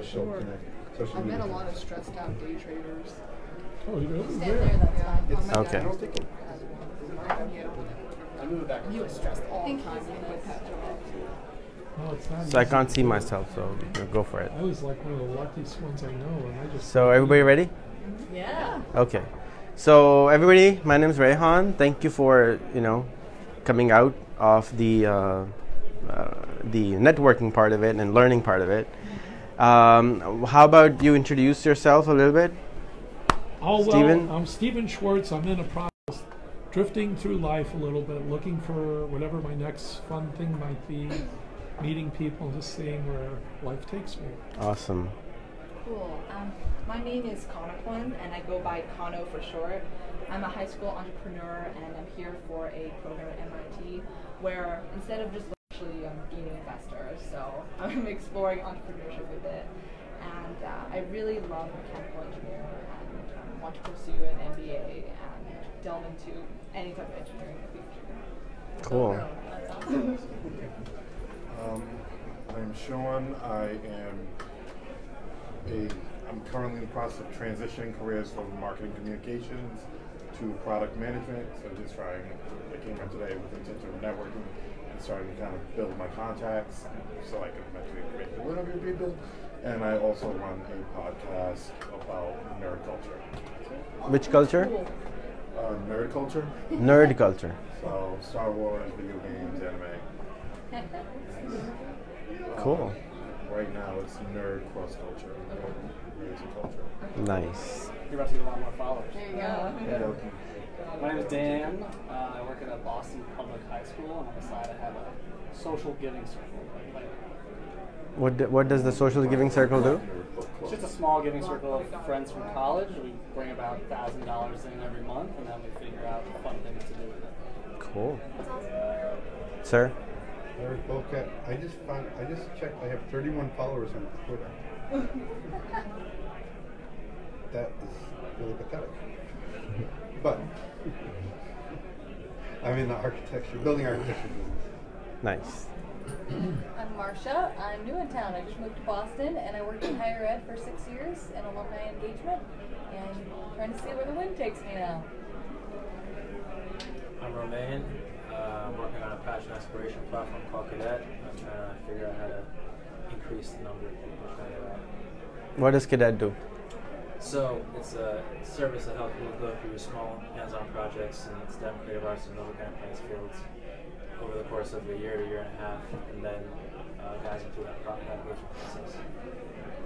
social Sure. connect, social I've met media. a lot of stressed out day traders. Oh, you really? Stand there, that's Yeah, fine. oh my Okay. dad has one. Yeah. I moved back. He was stressed all the time you. with that job. No, it's not So I can't see myself, so go for it. I was like one of the luckiest ones I know, and I just. So everybody ready? Yeah. Okay. So everybody, my name is Rehan. Thank you for you know coming out of the uh, uh, the networking part of it and learning part of it. Um, how about you introduce yourself a little bit? Oh well, Steven? I'm Stephen Schwartz. I'm in a process, drifting through life a little bit, looking for whatever my next fun thing might be, meeting people, and just seeing where life takes me. Awesome. Cool. Um, my name is Connor Quinn, and I go by Kano for short. I'm a high school entrepreneur, and I'm here for a program at MIT where instead of just actually um, being an investor, so I'm exploring entrepreneurship a bit. And uh, I really love mechanical engineering and um, want to pursue an MBA and delve into any type of engineering in the future. Cool. That's awesome. Um, I'm Sean. I am a. I'm currently in the process of transitioning careers from marketing communications to product management. So just trying. I came in today with the intention of networking and starting to kind of build my contacts so I can eventually make the interview people. And I also run a podcast about nerd culture. Which culture? Uh, nerd culture. Nerd culture. So Star Wars, video games, anime. Cool. Right now, it's nerd cross culture, nerds and culture. Nice. You're about to get a lot more followers. There you go. Yeah. My name is Dan. Uh, I work at a Boston Public High School, and on the side I have a social giving circle. Like, What d- what does the social giving circle do? It's just a small giving circle of friends from college. We bring about thousand dollars in every month, and then we figure out fun things to do with it. Cool. Sir. Eric Bocat. I just found. I just checked. I have 31 followers on Twitter. that is really pathetic. But I'm in the architecture, building architecture business. Nice. I'm Marsha. I'm new in town. I just moved to Boston and I worked in higher ed for six years in alumni engagement and trying to see where the wind takes me now. I'm Romain. Uh, I'm working on a passion aspiration platform called Cadet. I'm trying to figure out how to increase the number of people trying it out. What does Cadet do? So it's a service that helps people go through small hands-on projects in STEM, creative arts, and other kind of science fields over the course of a year to year and a half, and then uh, guys them through that product application process.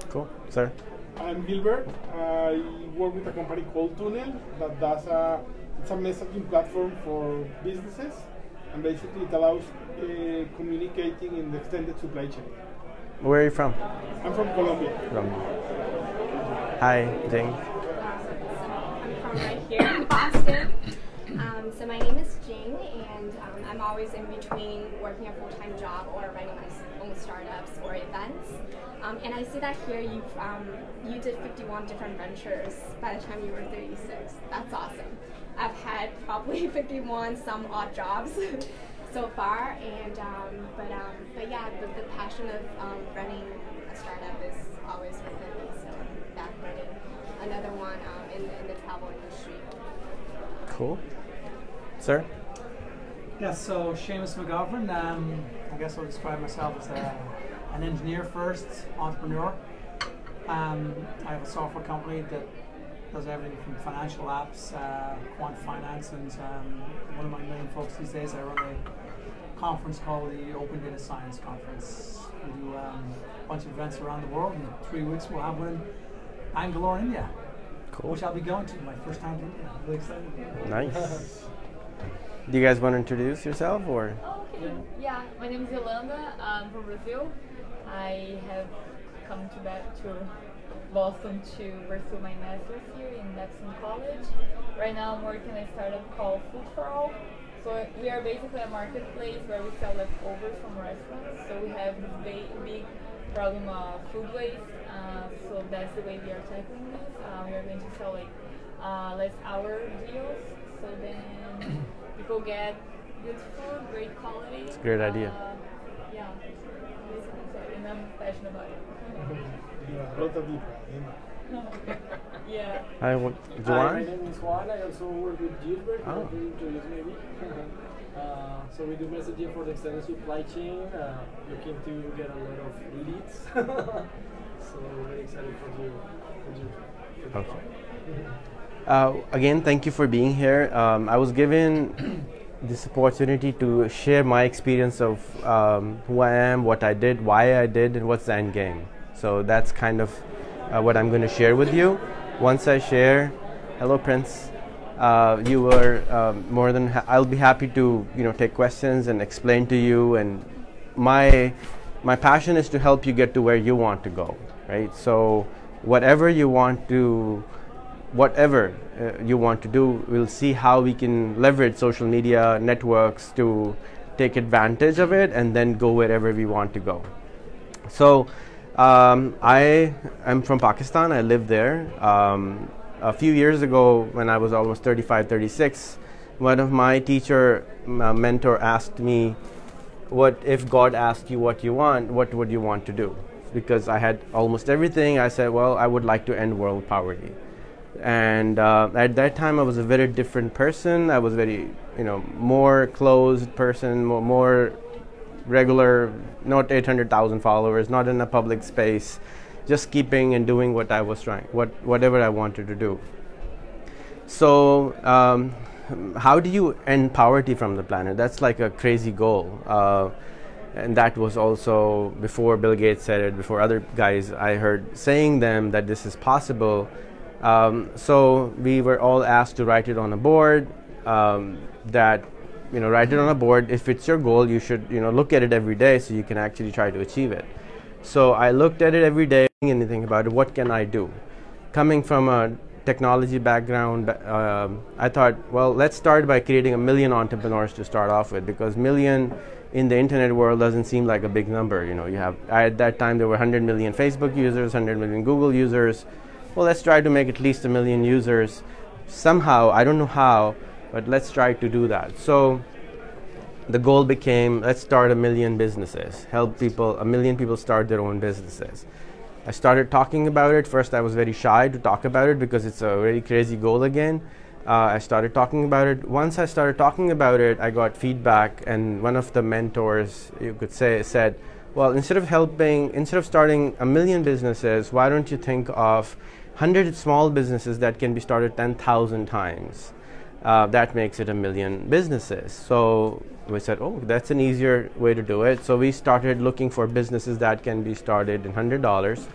Cool. Sir. I'm Gilbert. I work with a company called Tunnel that does a it's a messaging platform for businesses, and basically it allows uh, communicating in the extended supply chain. Where are you from? I'm from Colombia. From. Hi, Jing. I'm from right here in Boston. Um, so my name is Jing, and um, I'm always in between working a full-time job or running my own startups or events. Um, and I see that here you've um, you did 51 different ventures by the time you were 36. That's awesome. I've had probably 51 some odd jobs so far, and um, but um, but yeah, the, the passion of um, running a startup is always within me. So I'm back running another one um, in, in the travel industry. Cool. Sir. Yeah, so Sheamus McGovern, um, I guess I'll describe myself as a, an engineer first, entrepreneur. Um, I have a software company that does everything from financial apps, uh, quant finance, and um, one of my main focus these days, I run a conference called the Open Data Science Conference. We do um, a bunch of events around the world. In three weeks, we'll have one in Bangalore, India, Cool. which I'll be going to, my first time to India. I'm really excited. Nice. Do you guys want to introduce yourself or? Okay. Yeah, my name is Yolanda. I'm from Brazil. I have come to back to Boston to pursue my master's here in Neptune College. Right now I'm working at a startup called Food for All. So we are basically a marketplace where we sell leftovers from restaurants. So we have this big, big problem of food waste. Uh, so that's the way we are tackling this. Uh, we are going to sell like uh, less hour deals. So then people get good food, great quality. It's a great idea. Uh, yeah, basically, so, and I'm passionate about it. Rotary. yeah. Hi, what, Hi, my Juan? name is Juan. I also work with Gilbert. Oh. Oh. You introduce maybe. uh, so we do messaging for the extended supply chain. Uh, looking to get a lot of leads. so very excited for you. Okay. Uh, again, thank you for being here. Um, I was given this opportunity to share my experience of um, who I am, what I did, why I did, and what's the end game. So that's kind of uh, what I'm going to share with you. Once I share, hello Prince. Uh, you were um, more than. Ha- I'll be happy to you know take questions and explain to you. And my my passion is to help you get to where you want to go, right? So whatever you want to whatever uh, you want to do, we'll see how we can leverage social media networks to take advantage of it and then go wherever we want to go. So, um, I am from Pakistan, I live there. Um, a few years ago, when I was almost 35, 36, one of my teacher, uh, mentor asked me, what if God asked you what you want, what would you want to do? Because I had almost everything, I said, well, I would like to end world poverty and uh, at that time I was a very different person. I was very, you know, more closed person, more, more regular, not 800,000 followers, not in a public space, just keeping and doing what I was trying, what whatever I wanted to do. So, um, how do you end poverty from the planet? That's like a crazy goal. Uh, and that was also before Bill Gates said it, before other guys I heard saying them that this is possible. Um, so we were all asked to write it on a board. Um, that you know, write it on a board. If it's your goal, you should you know look at it every day so you can actually try to achieve it. So I looked at it every day, anything about it. What can I do? Coming from a technology background, um, I thought, well, let's start by creating a million entrepreneurs to start off with, because million in the internet world doesn't seem like a big number. You know, you have at that time there were 100 million Facebook users, 100 million Google users well, let's try to make at least a million users somehow. I don't know how, but let's try to do that. So the goal became let's start a million businesses, help people, a million people start their own businesses. I started talking about it. First, I was very shy to talk about it because it's a very crazy goal again. Uh, I started talking about it. Once I started talking about it, I got feedback, and one of the mentors, you could say, said, Well, instead of helping, instead of starting a million businesses, why don't you think of 100 small businesses that can be started 10,000 times. Uh, that makes it a million businesses. So we said, oh, that's an easier way to do it. So we started looking for businesses that can be started in $100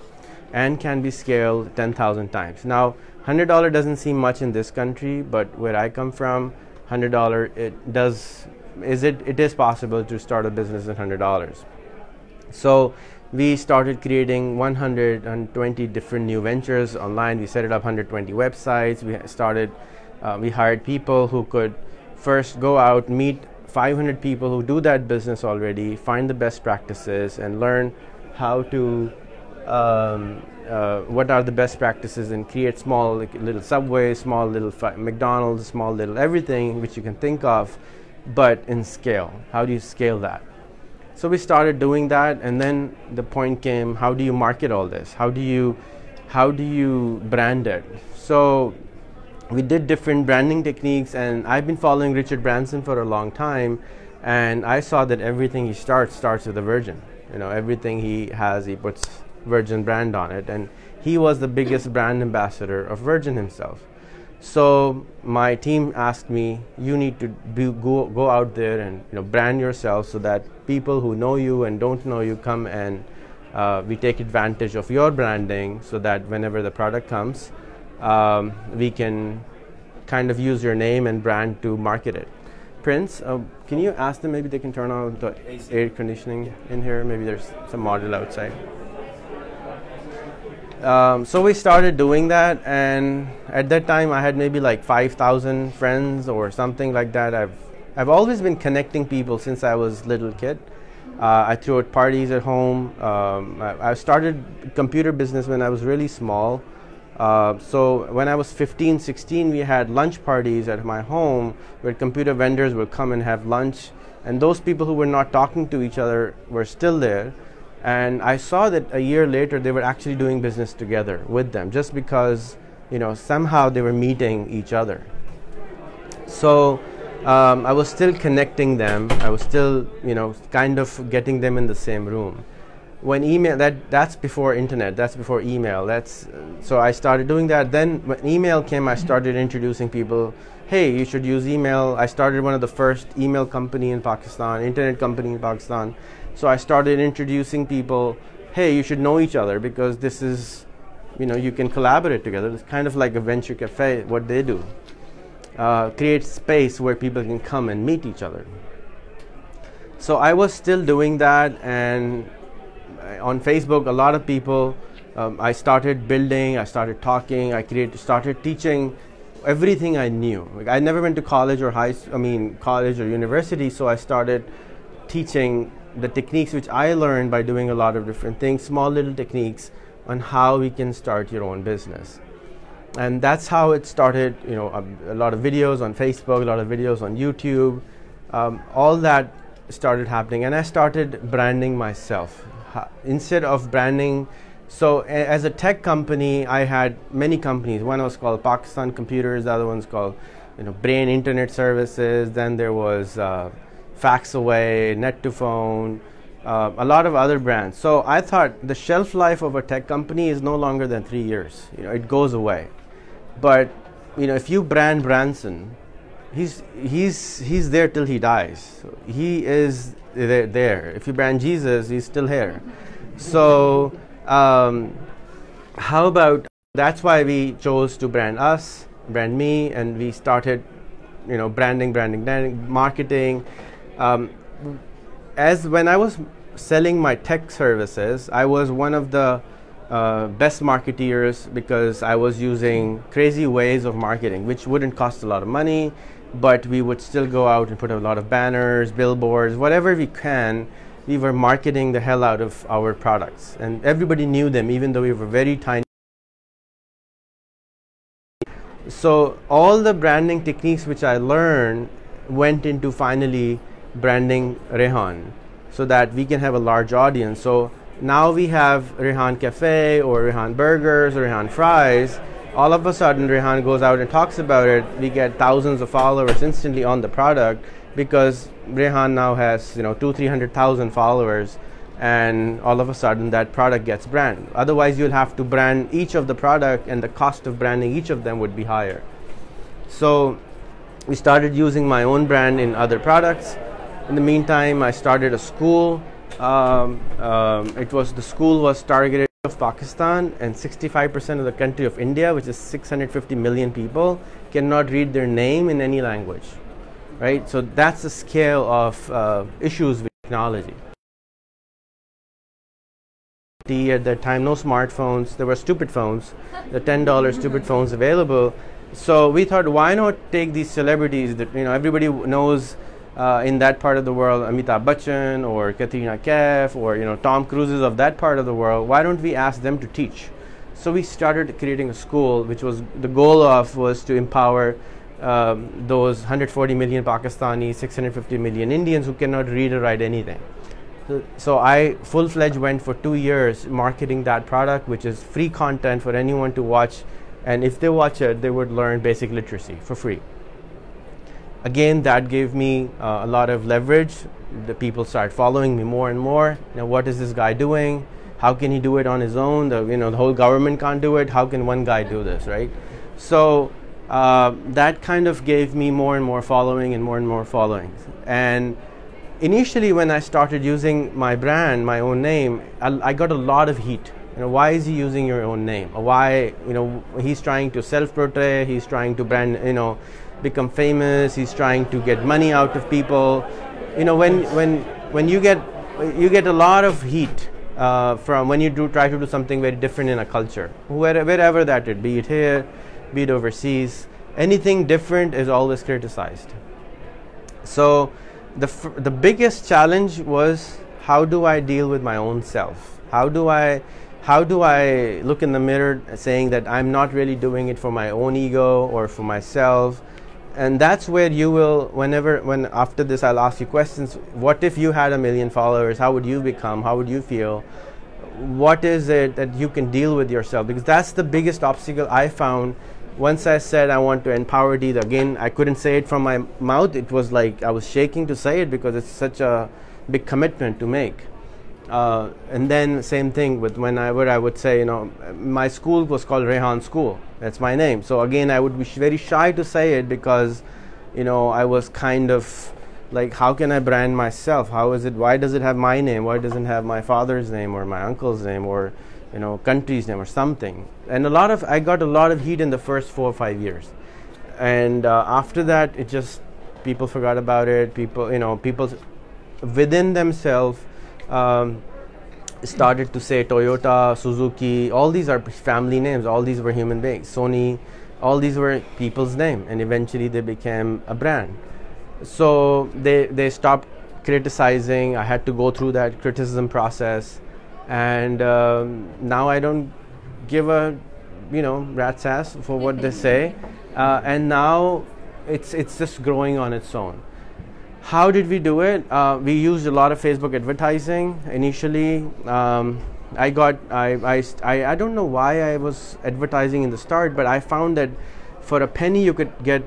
and can be scaled 10,000 times. Now, $100 doesn't seem much in this country, but where I come from, $100 it does is it it is possible to start a business at $100. So we started creating 120 different new ventures online. We set it up 120 websites. We started, uh, we hired people who could first go out, meet 500 people who do that business already, find the best practices, and learn how to. Um, uh, what are the best practices and create small like, little subways, small little McDonald's, small little everything which you can think of, but in scale. How do you scale that? So we started doing that, and then the point came: how do you market all this? How do you, how do you brand it? So we did different branding techniques, and I've been following Richard Branson for a long time, and I saw that everything he starts starts with a Virgin. You know, everything he has, he puts Virgin brand on it, and he was the biggest brand ambassador of Virgin himself. So my team asked me, you need to go go out there and you know brand yourself so that people who know you and don't know you come and uh, we take advantage of your branding so that whenever the product comes, um, we can kind of use your name and brand to market it. Prince, uh, can you ask them maybe they can turn on the air conditioning in here? Maybe there's some model outside. Um, so we started doing that, and at that time I had maybe like 5,000 friends or something like that. I've I've always been connecting people since I was little kid. Uh, I threw at parties at home. Um, I, I, started computer business when I was really small. Uh, so when I was 15, 16, we had lunch parties at my home where computer vendors would come and have lunch, and those people who were not talking to each other were still there And I saw that a year later they were actually doing business together with them just because, you know, somehow they were meeting each other. So um, I was still connecting them. I was still, you know, kind of getting them in the same room. When email that that's before internet. That's before email. That's so I started doing that. Then when email came, I started introducing people. Hey, you should use email. I started one of the first email company in Pakistan, internet company in Pakistan. So I started introducing people. Hey, you should know each other because this is, you know, you can collaborate together. It's kind of like a venture cafe. What they do uh, create space where people can come and meet each other. So I was still doing that, and uh, on Facebook, a lot of people. Um, I started building. I started talking. I created, started teaching everything I knew. Like I never went to college or high. I mean, college or university. So I started teaching the techniques which I learned by doing a lot of different things, small little techniques on how we can start your own business and that's how it started. You know, a, a, lot of videos on Facebook, a lot of videos on YouTube, um, all that started happening, and I started branding myself instead of branding. So, a- as a tech company, I had many companies. One was called Pakistan Computers, the other one's called, you know, Brain Internet Services. Then there was uh, Faxaway, Net2Phone. Uh, a lot of other brands. So I thought the shelf life of a tech company is no longer than three years. You know, it goes away. But you know, if you brand Branson, he's he's he's there till he dies. He is there, there. If you brand Jesus, he's still here. So um, how about that's why we chose to brand us, brand me, and we started, you know, branding, branding, branding marketing. Um, as when I was selling my tech services, I was one of the uh, best marketeers because I was using crazy ways of marketing, which wouldn't cost a lot of money, but we would still go out and put a lot of banners, billboards, whatever we can. We were marketing the hell out of our products, and everybody knew them, even though we were very tiny. So all the branding techniques which I learned went into finally branding Rehan, so that we can have a large audience. So now we have Rehan Cafe or Rehan Burgers or Rehan Fries. All of a sudden, Rehan goes out and talks about it. We get thousands of followers instantly on the product because Rehan now has you know two, three hundred thousand followers, and all of a sudden that product gets brand. Otherwise, you'll have to brand each of the product, and the cost of branding each of them would be higher. So, we started using my own brand in other products. In the meantime, I started a school um, um, it was the school was targeted of Pakistan and 65% of the country of India, which is 650 million people, cannot read their name in any language, right? So that's the scale of uh, issues with technology. At that time, no smartphones. There were stupid phones, the $10 stupid phones available. So we thought, why not take these celebrities that you know everybody knows uh, in that part of the world, Amitabh Bachchan or Katrina Kaif or you know Tom Cruises of that part of the world, why don't we ask them to teach? So we started creating a school, which was the goal of was to empower um, those 140 million Pakistanis, 650 million Indians who cannot read or write anything. So, so I full-fledged went for two years marketing that product, which is free content for anyone to watch, and if they watch it, they would learn basic literacy for free again, that gave me uh, a lot of leverage. The people started following me more and more. Now, what is this guy doing? How can he do it on his own? The, you know, the whole government can't do it. How can one guy do this, right? So uh, that kind of gave me more and more following and more and more following. And initially, when I started using my brand, my own name, I, I got a lot of heat. You know, why is he using your own name? Why, you know, he's trying to self-portray. He's trying to brand, you know, become famous. He's trying to get money out of people. You know, when when when you get you get a lot of heat uh, from when you do try to do something very different in a culture, wherever, wherever that is, be it here, be it overseas. Anything different is always criticized. So, the the biggest challenge was how do I deal with my own self? How do I how do I look in the mirror saying that I'm not really doing it for my own ego or for myself? And that's where you will whenever when after this i'll ask you questions. What if you had a million followers? How would you become? How would you feel? What is it that you can deal with yourself? Because that's the biggest obstacle i found. Once i said i want to end poverty again i couldn't say it from my mouth. It was like i was shaking to say it because it's such a big commitment to make uh, and then same thing with whenever I would say, you know, my school was called Rehan School. That's my name. So again, I would be very shy to say it because, you know, I was kind of like, how can I brand myself? How is it? Why does it have my name? Why doesn't it have my father's name or my uncle's name or, you know, country's name or something? And a lot of I got a lot of heat in the first four or five years, and uh, after that, it just people forgot about it. People, you know, people within themselves um, started to say Toyota, Suzuki, all these are family names, all these were human beings. Sony, all these were people's name, and eventually they became a brand. So they they stopped criticizing. I had to go through that criticism process, and um, now I don't give a you know rat's ass for what they say, uh, and now it's it's just growing on its own. How did we do it? Uh, we used a lot of Facebook advertising initially. Um, I got I, I, I don't know why I was advertising in the start, but I found that for a penny you could get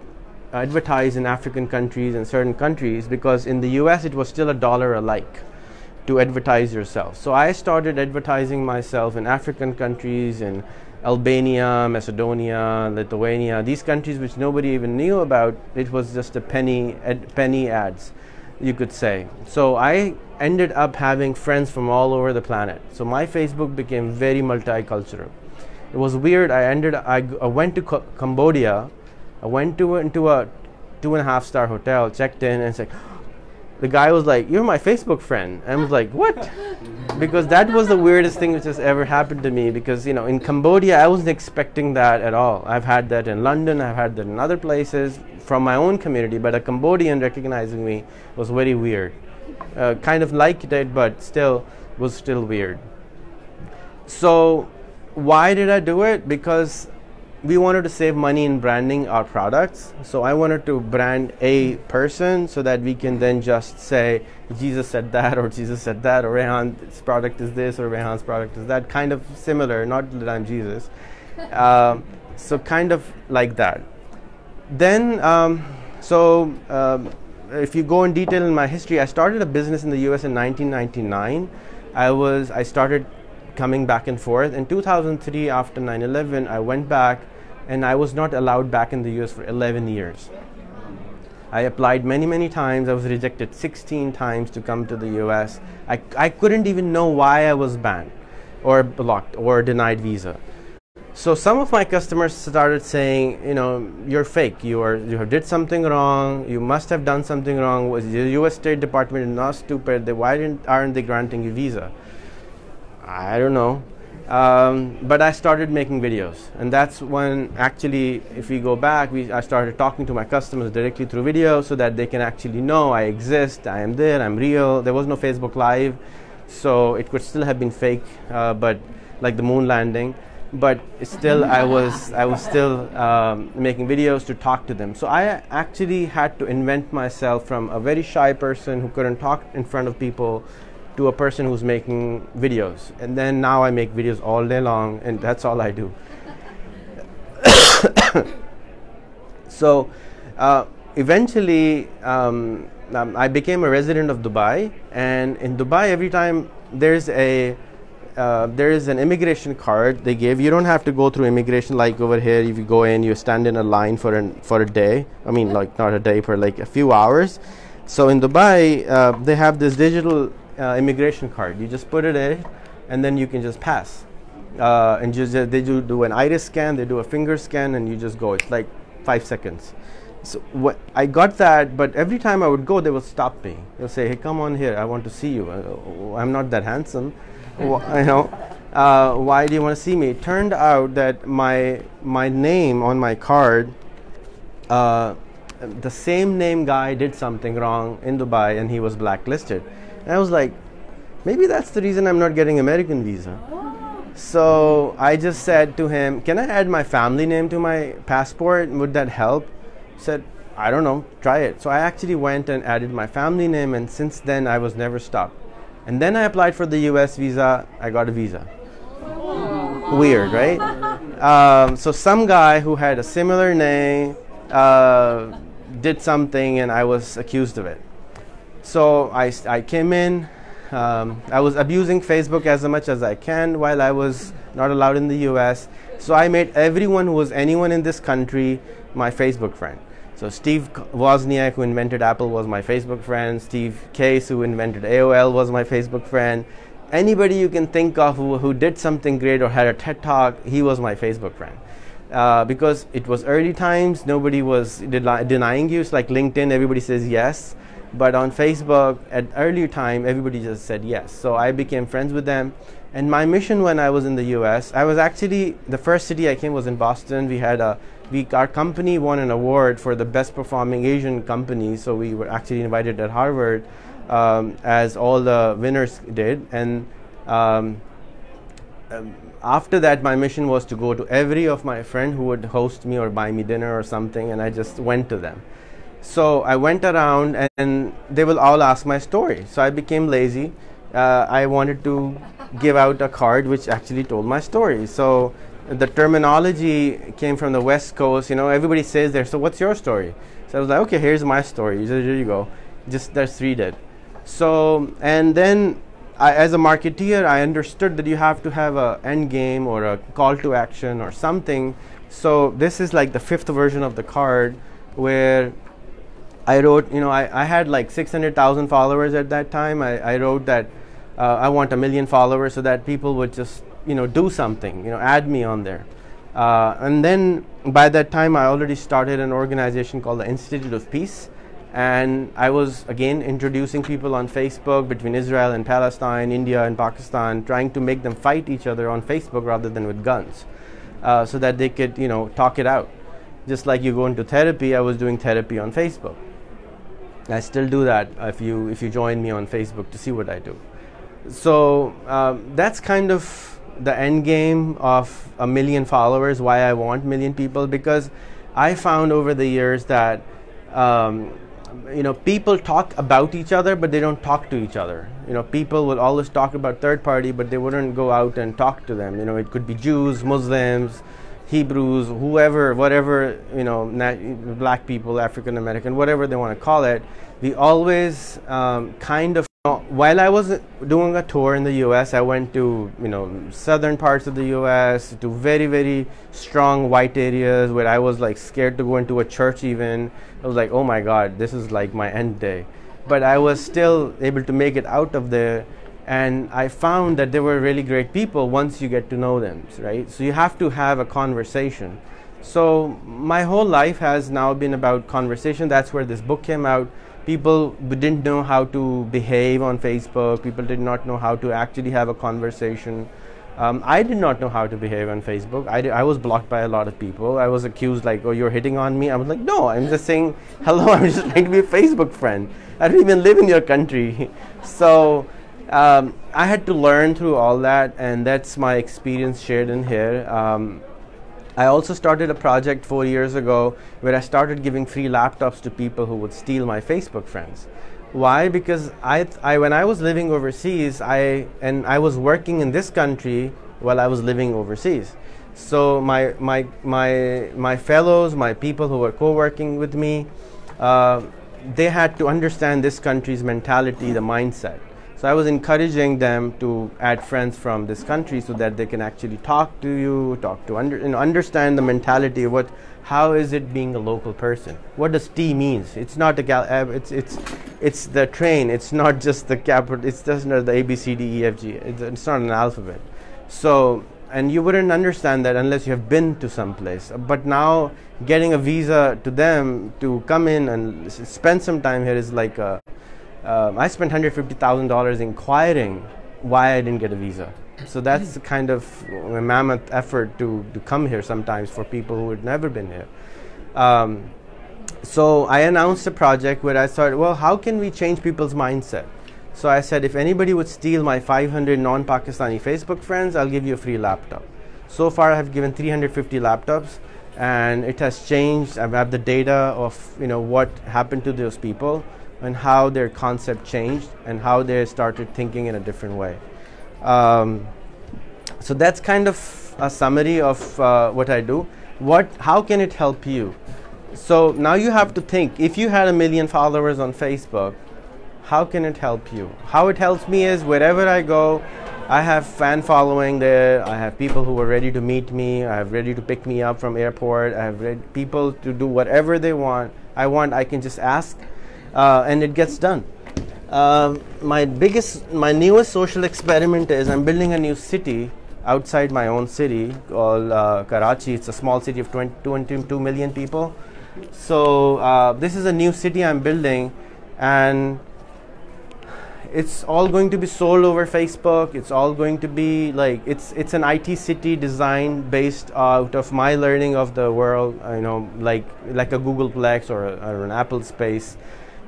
advertised in African countries and certain countries because in the US it was still a dollar a like to advertise yourself. So I started advertising myself in African countries in Albania, Macedonia, Lithuania, these countries which nobody even knew about, it was just a penny ad, penny ads, you could say. So I ended up having friends from all over the planet. So my Facebook became very multicultural. It was weird. I ended. I, I went to Co- Cambodia. I went to into a two and a half star hotel, checked in, and said the guy was like, "You're my Facebook friend." And I was like, "What?" because that was the weirdest thing which has ever happened to me. Because you know, in Cambodia, I wasn't expecting that at all. I've had that in London. I've had that in other places from my own community. But a Cambodian recognizing me was very weird. Uh, kind of liked it, but still was still weird. So, why did I do it? Because we wanted to save money in branding our products. So I wanted to brand a person so that we can then just say Jesus said that or Jesus said that or Rehan's product is this or Rehan's product is that. Kind of similar, not that I'm Jesus. Um, so kind of like that. Then, um, so um, if you go in detail in my history, I started a business in the U.S. in 1999. I was I started coming back and forth. In 2003, after 9/11, I went back and I was not allowed back in the US for 11 years. I applied many, many times. I was rejected 16 times to come to the US. I, I couldn't even know why I was banned or blocked or denied visa. So some of my customers started saying, you know, you're fake. You are you have did something wrong. You must have done something wrong. Was the U.S. State Department is not stupid? They, why didn't aren't they granting you visa? I don't know. Um, but I started making videos, and that's when actually, if we go back, we I started talking to my customers directly through video, so that they can actually know I exist, I am there, I'm real. There was no Facebook Live, so it could still have been fake, uh, but like the moon landing. But still, I was I was still um, making videos to talk to them. So I actually had to invent myself from a very shy person who couldn't talk in front of people to a person who's making videos. And then now I make videos all day long, and that's all I do. so uh, eventually, um, um, I became a resident of Dubai, and in Dubai, every time there's a uh, there is an immigration card they give. You don't have to go through immigration like over here. If you go in, you stand in a line for an for a day. I mean, like not a day, for like a few hours. So in Dubai, uh, they have this digital uh, immigration card. You just put it in, and then you can just pass. Uh, and just they do do an iris scan, they do a finger scan, and you just go. It's like five seconds. So what I got that, but every time I would go, they would stop me. They'll say, "Hey, come on here. I want to see you. Uh, I'm not that handsome, you know. Uh, why do you want to see me?" It turned out that my my name on my card uh, the same name guy did something wrong in Dubai and he was blacklisted. And I was like, maybe that's the reason I'm not getting American visa. So I just said to him, can I add my family name to my passport? Would that help? He said, I don't know, try it. So I actually went and added my family name, and since then I was never stopped. And then I applied for the US visa, I got a visa. Weird, right? Um, so some guy who had a similar name uh, did something, and I was accused of it. So I, I came in. Um, I was abusing Facebook as much as I can while I was not allowed in the US. So I made everyone who was anyone in this country my Facebook friend. So Steve Wozniak, who invented Apple, was my Facebook friend. Steve Case, who invented AOL, was my Facebook friend. Anybody you can think of who, who did something great or had a TED talk, he was my Facebook friend. Uh, because it was early times, nobody was de- denying you. It's like LinkedIn, everybody says yes. But on Facebook, at earlier time, everybody just said yes. So I became friends with them. And my mission when I was in the US, I was actually, the first city I came was in Boston. We had a, we, our company won an award for the best performing Asian company. So we were actually invited at Harvard, um, as all the winners did. And um, um, after that, my mission was to go to every of my friend who would host me or buy me dinner or something, and I just went to them. So I went around and they will all ask my story. So I became lazy. Uh, I wanted to give out a card which actually told my story. So the terminology came from the West Coast. You know, everybody says there. So what's your story? So I was like, okay, here's my story. Here you go. Just let's read it. So and then I, as a marketeer, I understood that you have to have a end game or a call to action or something. So this is like the fifth version of the card where I wrote, you know, I, I had like 600,000 followers at that time. I, I wrote that uh, I want a million followers so that people would just, you know, do something, you know, add me on there. Uh, and then by that time, I already started an organization called the Institute of Peace. And I was again introducing people on Facebook between Israel and Palestine, India and Pakistan, trying to make them fight each other on Facebook rather than with guns, uh, so that they could, you know, talk it out. Just like you go into therapy, I was doing therapy on Facebook. I still do that if you if you join me on Facebook to see what I do. So um, that's kind of the end game of a million followers. Why I want million people because I found over the years that um, you know people talk about each other, but they don't talk to each other. You know, people will always talk about third party, but they wouldn't go out and talk to them. You know, it could be Jews, Muslims. Hebrews, whoever, whatever, you know, black people, African American, whatever they want to call it, we always um, kind of, you know, while I was doing a tour in the US, I went to, you know, southern parts of the US, to very, very strong white areas where I was like scared to go into a church even. I was like, oh my God, this is like my end day. But I was still able to make it out of there and i found that they were really great people once you get to know them right? So you have to have a conversation. So my whole life has now been about conversation. That's where this book came out. People didn't know how to behave on facebook. People did not know how to actually have a conversation. Um, i did not know how to behave on facebook. I, I was blocked by a lot of people. I was accused like oh you're hitting on me. I was like no i'm just saying hello i'm just trying to be a facebook friend. I don't even live in your country. So um, I had to learn through all that, and that's my experience shared in here. Um, I also started a project four years ago where I started giving free laptops to people who would steal my Facebook friends. Why? Because I, I when I was living overseas, I and I was working in this country while I was living overseas. So my my my my fellows, my people who were co-working with me, uh, they had to understand this country's mentality, the mindset. So I was encouraging them to add friends from this country so that they can actually talk to you, talk to under, you know, understand the mentality. of What, how is it being a local person? What does T means? It's not the gal, it's it's it's the train. It's not just the capital. It's just not the A B C D E F G. It's, it's not an alphabet. So and you wouldn't understand that unless you have been to some place. But now getting a visa to them to come in and spend some time here is like a um, I spent $150,000 inquiring why I didn't get a visa. So that's the kind of a mammoth effort to, to come here sometimes for people who had never been here. Um, so I announced a project where I thought, well, how can we change people's mindset? So I said, if anybody would steal my 500 non Pakistani Facebook friends, I'll give you a free laptop. So far, I have given 350 laptops. and it has changed. I have the data of you know what happened to those people and how their concept changed and how they started thinking in a different way. Um, so that's kind of a summary of uh, what I do. What? How can it help you? So now you have to think. If you had a million followers on Facebook, how can it help you? How it helps me is wherever I go, I have fan following there. I have people who are ready to meet me. I have ready to pick me up from airport. I have people to do whatever they want. I want. I can just ask, uh, and it gets done. Um, my biggest, my newest social experiment is I'm building a new city outside my own city called uh, Karachi. It's a small city of 20, 22 million people. So uh, this is a new city I'm building, and it's all going to be sold over Facebook. It's all going to be like it's it's an IT city design based out of my learning of the world. You know, like like a Googleplex or, a, or an Apple space,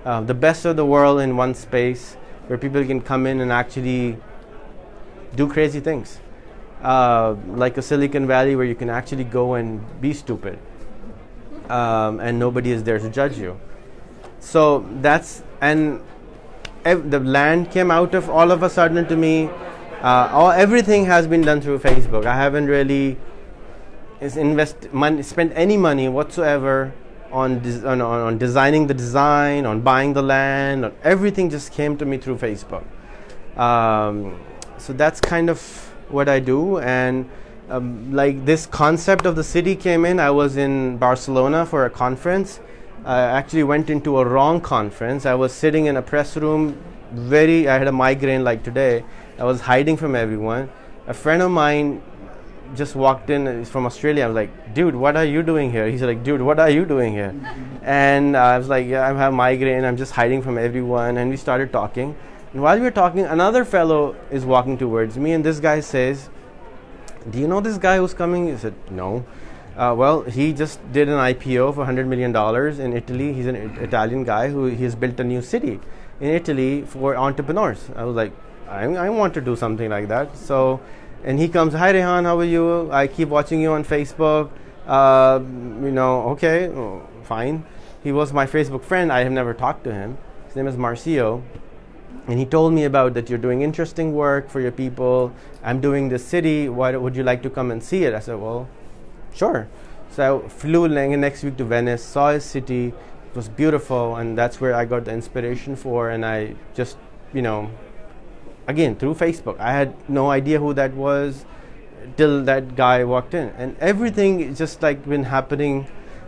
uh, the best of the world in one space where people can come in and actually do crazy things, uh, like a Silicon Valley where you can actually go and be stupid, um, and nobody is there to judge you. So that's and ev- the land came out of all of a sudden to me. Uh, all, everything has been done through Facebook. I haven't really invest money, spent any money whatsoever on, on, on designing the design, on buying the land. On everything just came to me through Facebook. Um, so that's kind of what I do. And um, like this concept of the city came in. I was in Barcelona for a conference. I actually went into a wrong conference. I was sitting in a press room, very, I had a migraine like today. I was hiding from everyone. A friend of mine just walked in, he's from Australia. I was like, dude, what are you doing here? He's like, dude, what are you doing here? and uh, I was like, yeah, I have migraine. I'm just hiding from everyone. And we started talking. And while we were talking, another fellow is walking towards me, and this guy says, do you know this guy who's coming? He said, no. Uh, well, he just did an IPO for $100 million in Italy. He's an Italian guy who he has built a new city in Italy for entrepreneurs. I was like, I, I want to do something like that. So, and he comes, Hi Rehan, how are you? I keep watching you on Facebook. Uh, you know, okay, fine. He was my Facebook friend. I have never talked to him. His name is Marcio. And he told me about that you're doing interesting work for your people. I'm doing this city. Why would you like to come and see it? I said, well, Sure. So I flew next week to Venice, saw his city. It was beautiful, and that's where I got the inspiration for. And I just, you know, again through Facebook. I had no idea who that was till that guy walked in, and everything just like been happening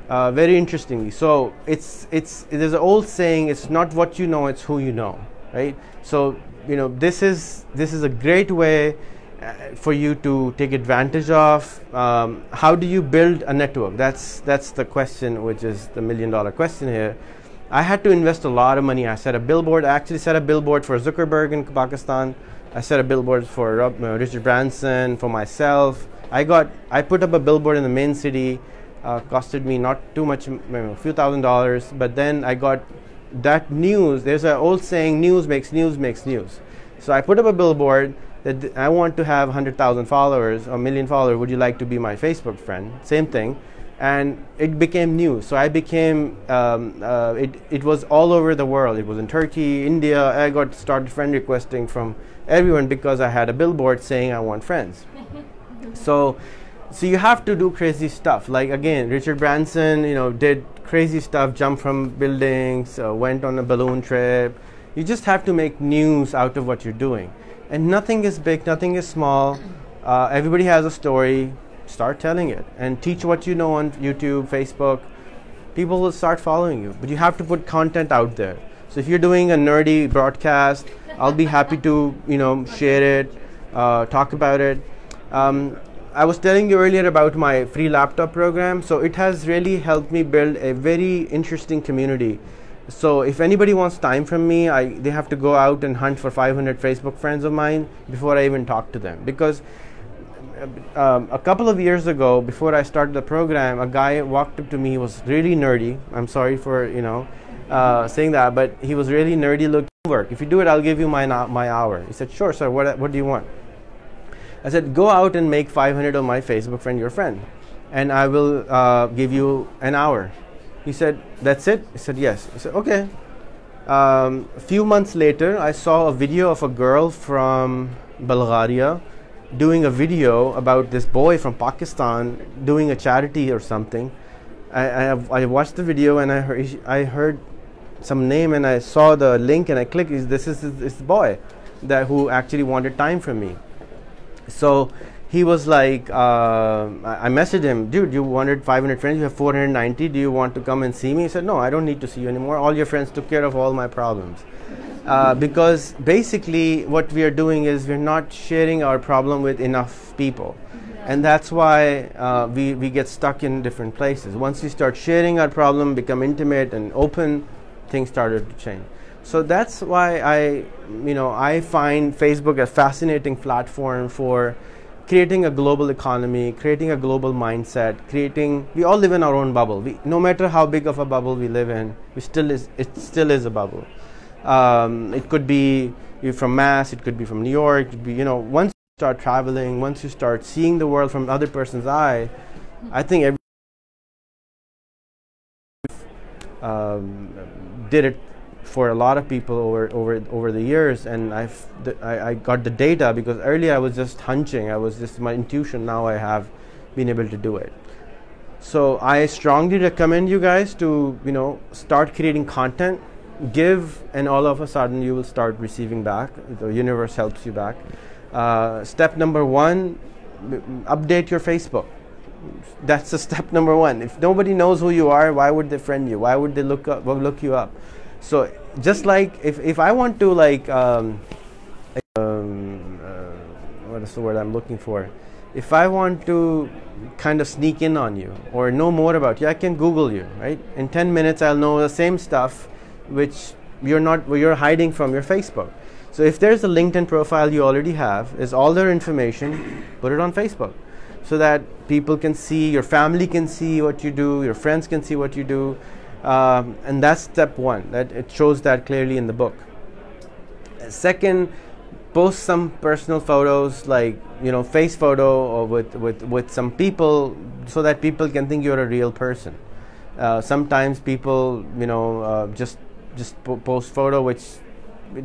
uh, very interestingly. So it's it's there's an old saying: it's not what you know, it's who you know, right? So you know this is this is a great way uh, for you to take advantage of. Um, how do you build a network? That's that's the question, which is the million dollar question here. I had to invest a lot of money. I set a billboard. I actually set a billboard for Zuckerberg in Pakistan. I set a billboard for uh, Richard Branson, for myself. I got I put up a billboard in the main city. Uh, costed me not too much, a few thousand dollars. But then I got that news. There's an old saying: "News makes news makes news." So I put up a billboard that th- I want to have 100,000 followers, a million followers. Would you like to be my Facebook friend? Same thing. And it became news. So I became, um, uh, it, it was all over the world. It was in Turkey, India. I got started friend requesting from everyone because I had a billboard saying I want friends. so, so you have to do crazy stuff. Like again, Richard Branson, you know, did crazy stuff, jumped from buildings, uh, went on a balloon trip. You just have to make news out of what you're doing. And nothing is big, nothing is small. Uh, everybody has a story. Start telling it and teach what you know on YouTube, Facebook. People will start following you, but you have to put content out there. So if you're doing a nerdy broadcast, I'll be happy to you know share it, uh, talk about it. Um, I was telling you earlier about my free laptop program, so it has really helped me build a very interesting community. So if anybody wants time from me, I, they have to go out and hunt for 500 Facebook friends of mine before I even talk to them. Because um, a couple of years ago, before I started the program, a guy walked up to me. He was really nerdy. I'm sorry for you know uh, saying that, but he was really nerdy. Look, work. If you do it, I'll give you my my hour. He said, sure, sir. What what do you want? I said, go out and make 500 of my Facebook friend your friend, and I will uh, give you an hour. He said, that's it? I said, yes. I said, okay. Um, a few months later, I saw a video of a girl from Bulgaria doing a video about this boy from Pakistan doing a charity or something. I, I, I watched the video and I heard, I heard some name and I saw the link and I clicked. This is this boy that who actually wanted time from me. So he was like, uh, I, messaged him, dude, you wanted 500 friends, you have 490. Do you want to come and see me? He said, no, I don't need to see you anymore. All your friends took care of all my problems. Uh, because basically, what we are doing is we're not sharing our problem with enough people. And that's why uh, we, we get stuck in different places. Once we start sharing our problem, become intimate and open, things started to change. So that's why I, you know, I find Facebook a fascinating platform for creating a global economy, creating a global mindset, creating. We all live in our own bubble. We, no matter how big of a bubble we live in, we still is it still is a bubble. Um, it could be from Mass, it could be from New York. Be, you know, once you start traveling, once you start seeing the world from other person's eye, I think every um, did it for a lot of people over over over the years, and I've I, I got the data because earlier I was just hunching. I was just my intuition. Now I have been able to do it. So I strongly recommend you guys to you know start creating content, give, and all of a sudden you will start receiving back. The universe helps you back. Uh, step number one: update your Facebook that's the step number one. If nobody knows who you are, why would they friend you? Why would they look up, look you up? So just like if, if I want to like um, um, uh, what is the word I'm looking for? If I want to kind of sneak in on you or know more about you, I can Google you, right? In 10 minutes, I'll know the same stuff which you're not you're hiding from your Facebook. So if there's a LinkedIn profile you already have, is all their information, put it on Facebook so that people can see, your family can see what you do, your friends can see what you do. Um, and that's step one. That it shows that clearly in the book. Second, post some personal photos, like you know, face photo or with with with some people, so that people can think you're a real person. Uh, sometimes people, you know, uh, just just po- post photo which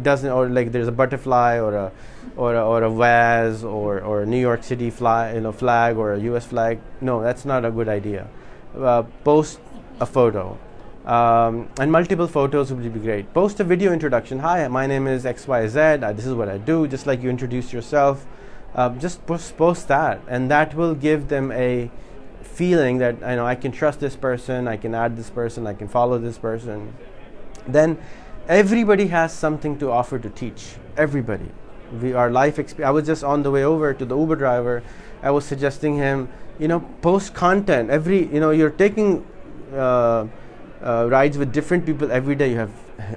doesn't, or like there's a butterfly or a or a, or a vase or or a New York City flag, you know, flag or a U.S. flag. No, that's not a good idea. Uh, post a photo. Um, and multiple photos would be great. Post a video introduction. Hi, my name is XYZ. Uh, this is what I do. Just like you introduce yourself. Uh, just post, post that, and that will give them a feeling that I know I can trust this person. I can add this person. I can follow this person. Then everybody has something to offer to teach. Everybody. We our life experience. I was just on the way over to the Uber driver. I was suggesting him, you know, post content. Every you know, you're taking. Uh, uh, rides with different people every day. You have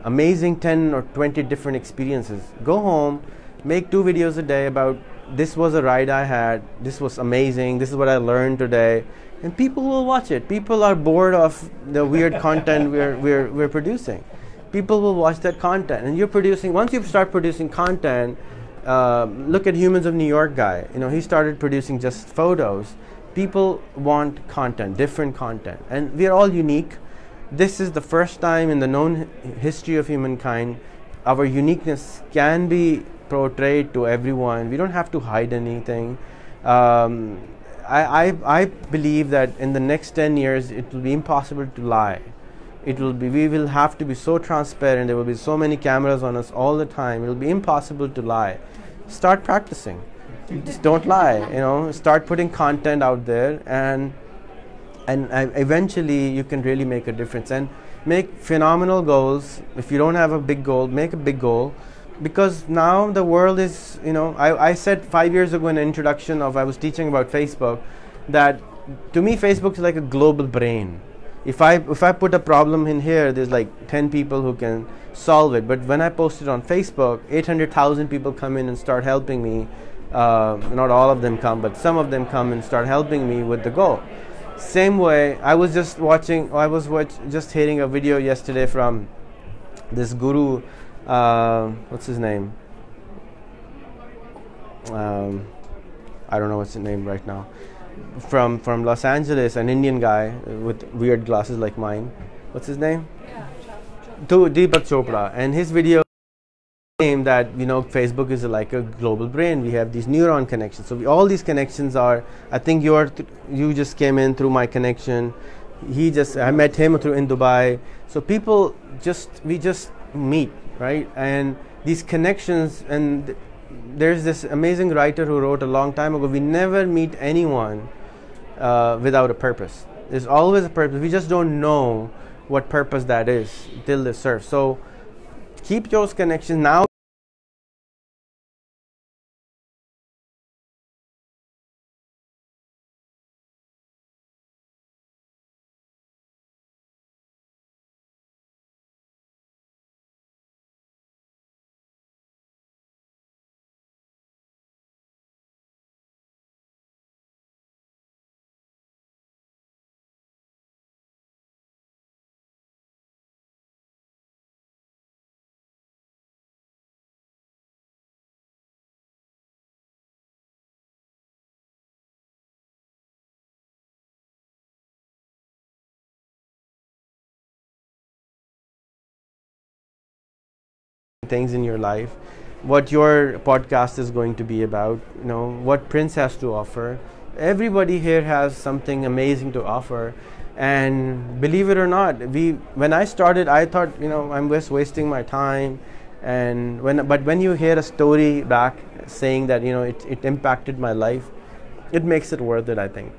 amazing 10 or 20 different experiences. Go home, make two videos a day about this was a ride I had, this was amazing, this is what I learned today. And people will watch it. People are bored of the weird content we're, we're, we're producing. People will watch that content. And you're producing, once you start producing content, uh, look at Humans of New York guy. You know, he started producing just photos. People want content, different content. And we are all unique this is the first time in the known history of humankind our uniqueness can be portrayed to everyone. We don't have to hide anything. Um, I, I, I believe that in the next 10 years it will be impossible to lie. It will be, we will have to be so transparent. There will be so many cameras on us all the time. It will be impossible to lie. Start practicing. Just don't lie. You know, start putting content out there and and uh, eventually you can really make a difference and make phenomenal goals if you don't have a big goal make a big goal because now the world is you know I, I said five years ago in an introduction of i was teaching about facebook that to me facebook is like a global brain if i if i put a problem in here there's like 10 people who can solve it. But when i post it on facebook 800000 people come in and start helping me. Uh, not all of them come but some of them come and start helping me with the goal. Same way, I was just watching, I was watch, just hearing a video yesterday from this guru, uh, what's his name? Um, I don't know what's his name right now, from from Los Angeles, an Indian guy uh, with weird glasses like mine. What's his name? To Deepak Chopra, and his video claim that you know Facebook is like a global brain. We have these neuron connections. So we, all these connections are. I think you are th- you just came in through my connection. He just I met him through in Dubai. So people just we just meet right, and these connections and there's this amazing writer who wrote a long time ago. We never meet anyone uh, without a purpose. There's always a purpose. We just don't know what purpose that is till they serve. So keep those connections now. Things in your life what your podcast is going to be about you know what prince has to offer. Everybody here has something amazing to offer. And believe it or not we when i started i thought you know i'm just wasting my time. And when but when you hear a story back saying that you know it, it impacted my life it makes it worth it i think.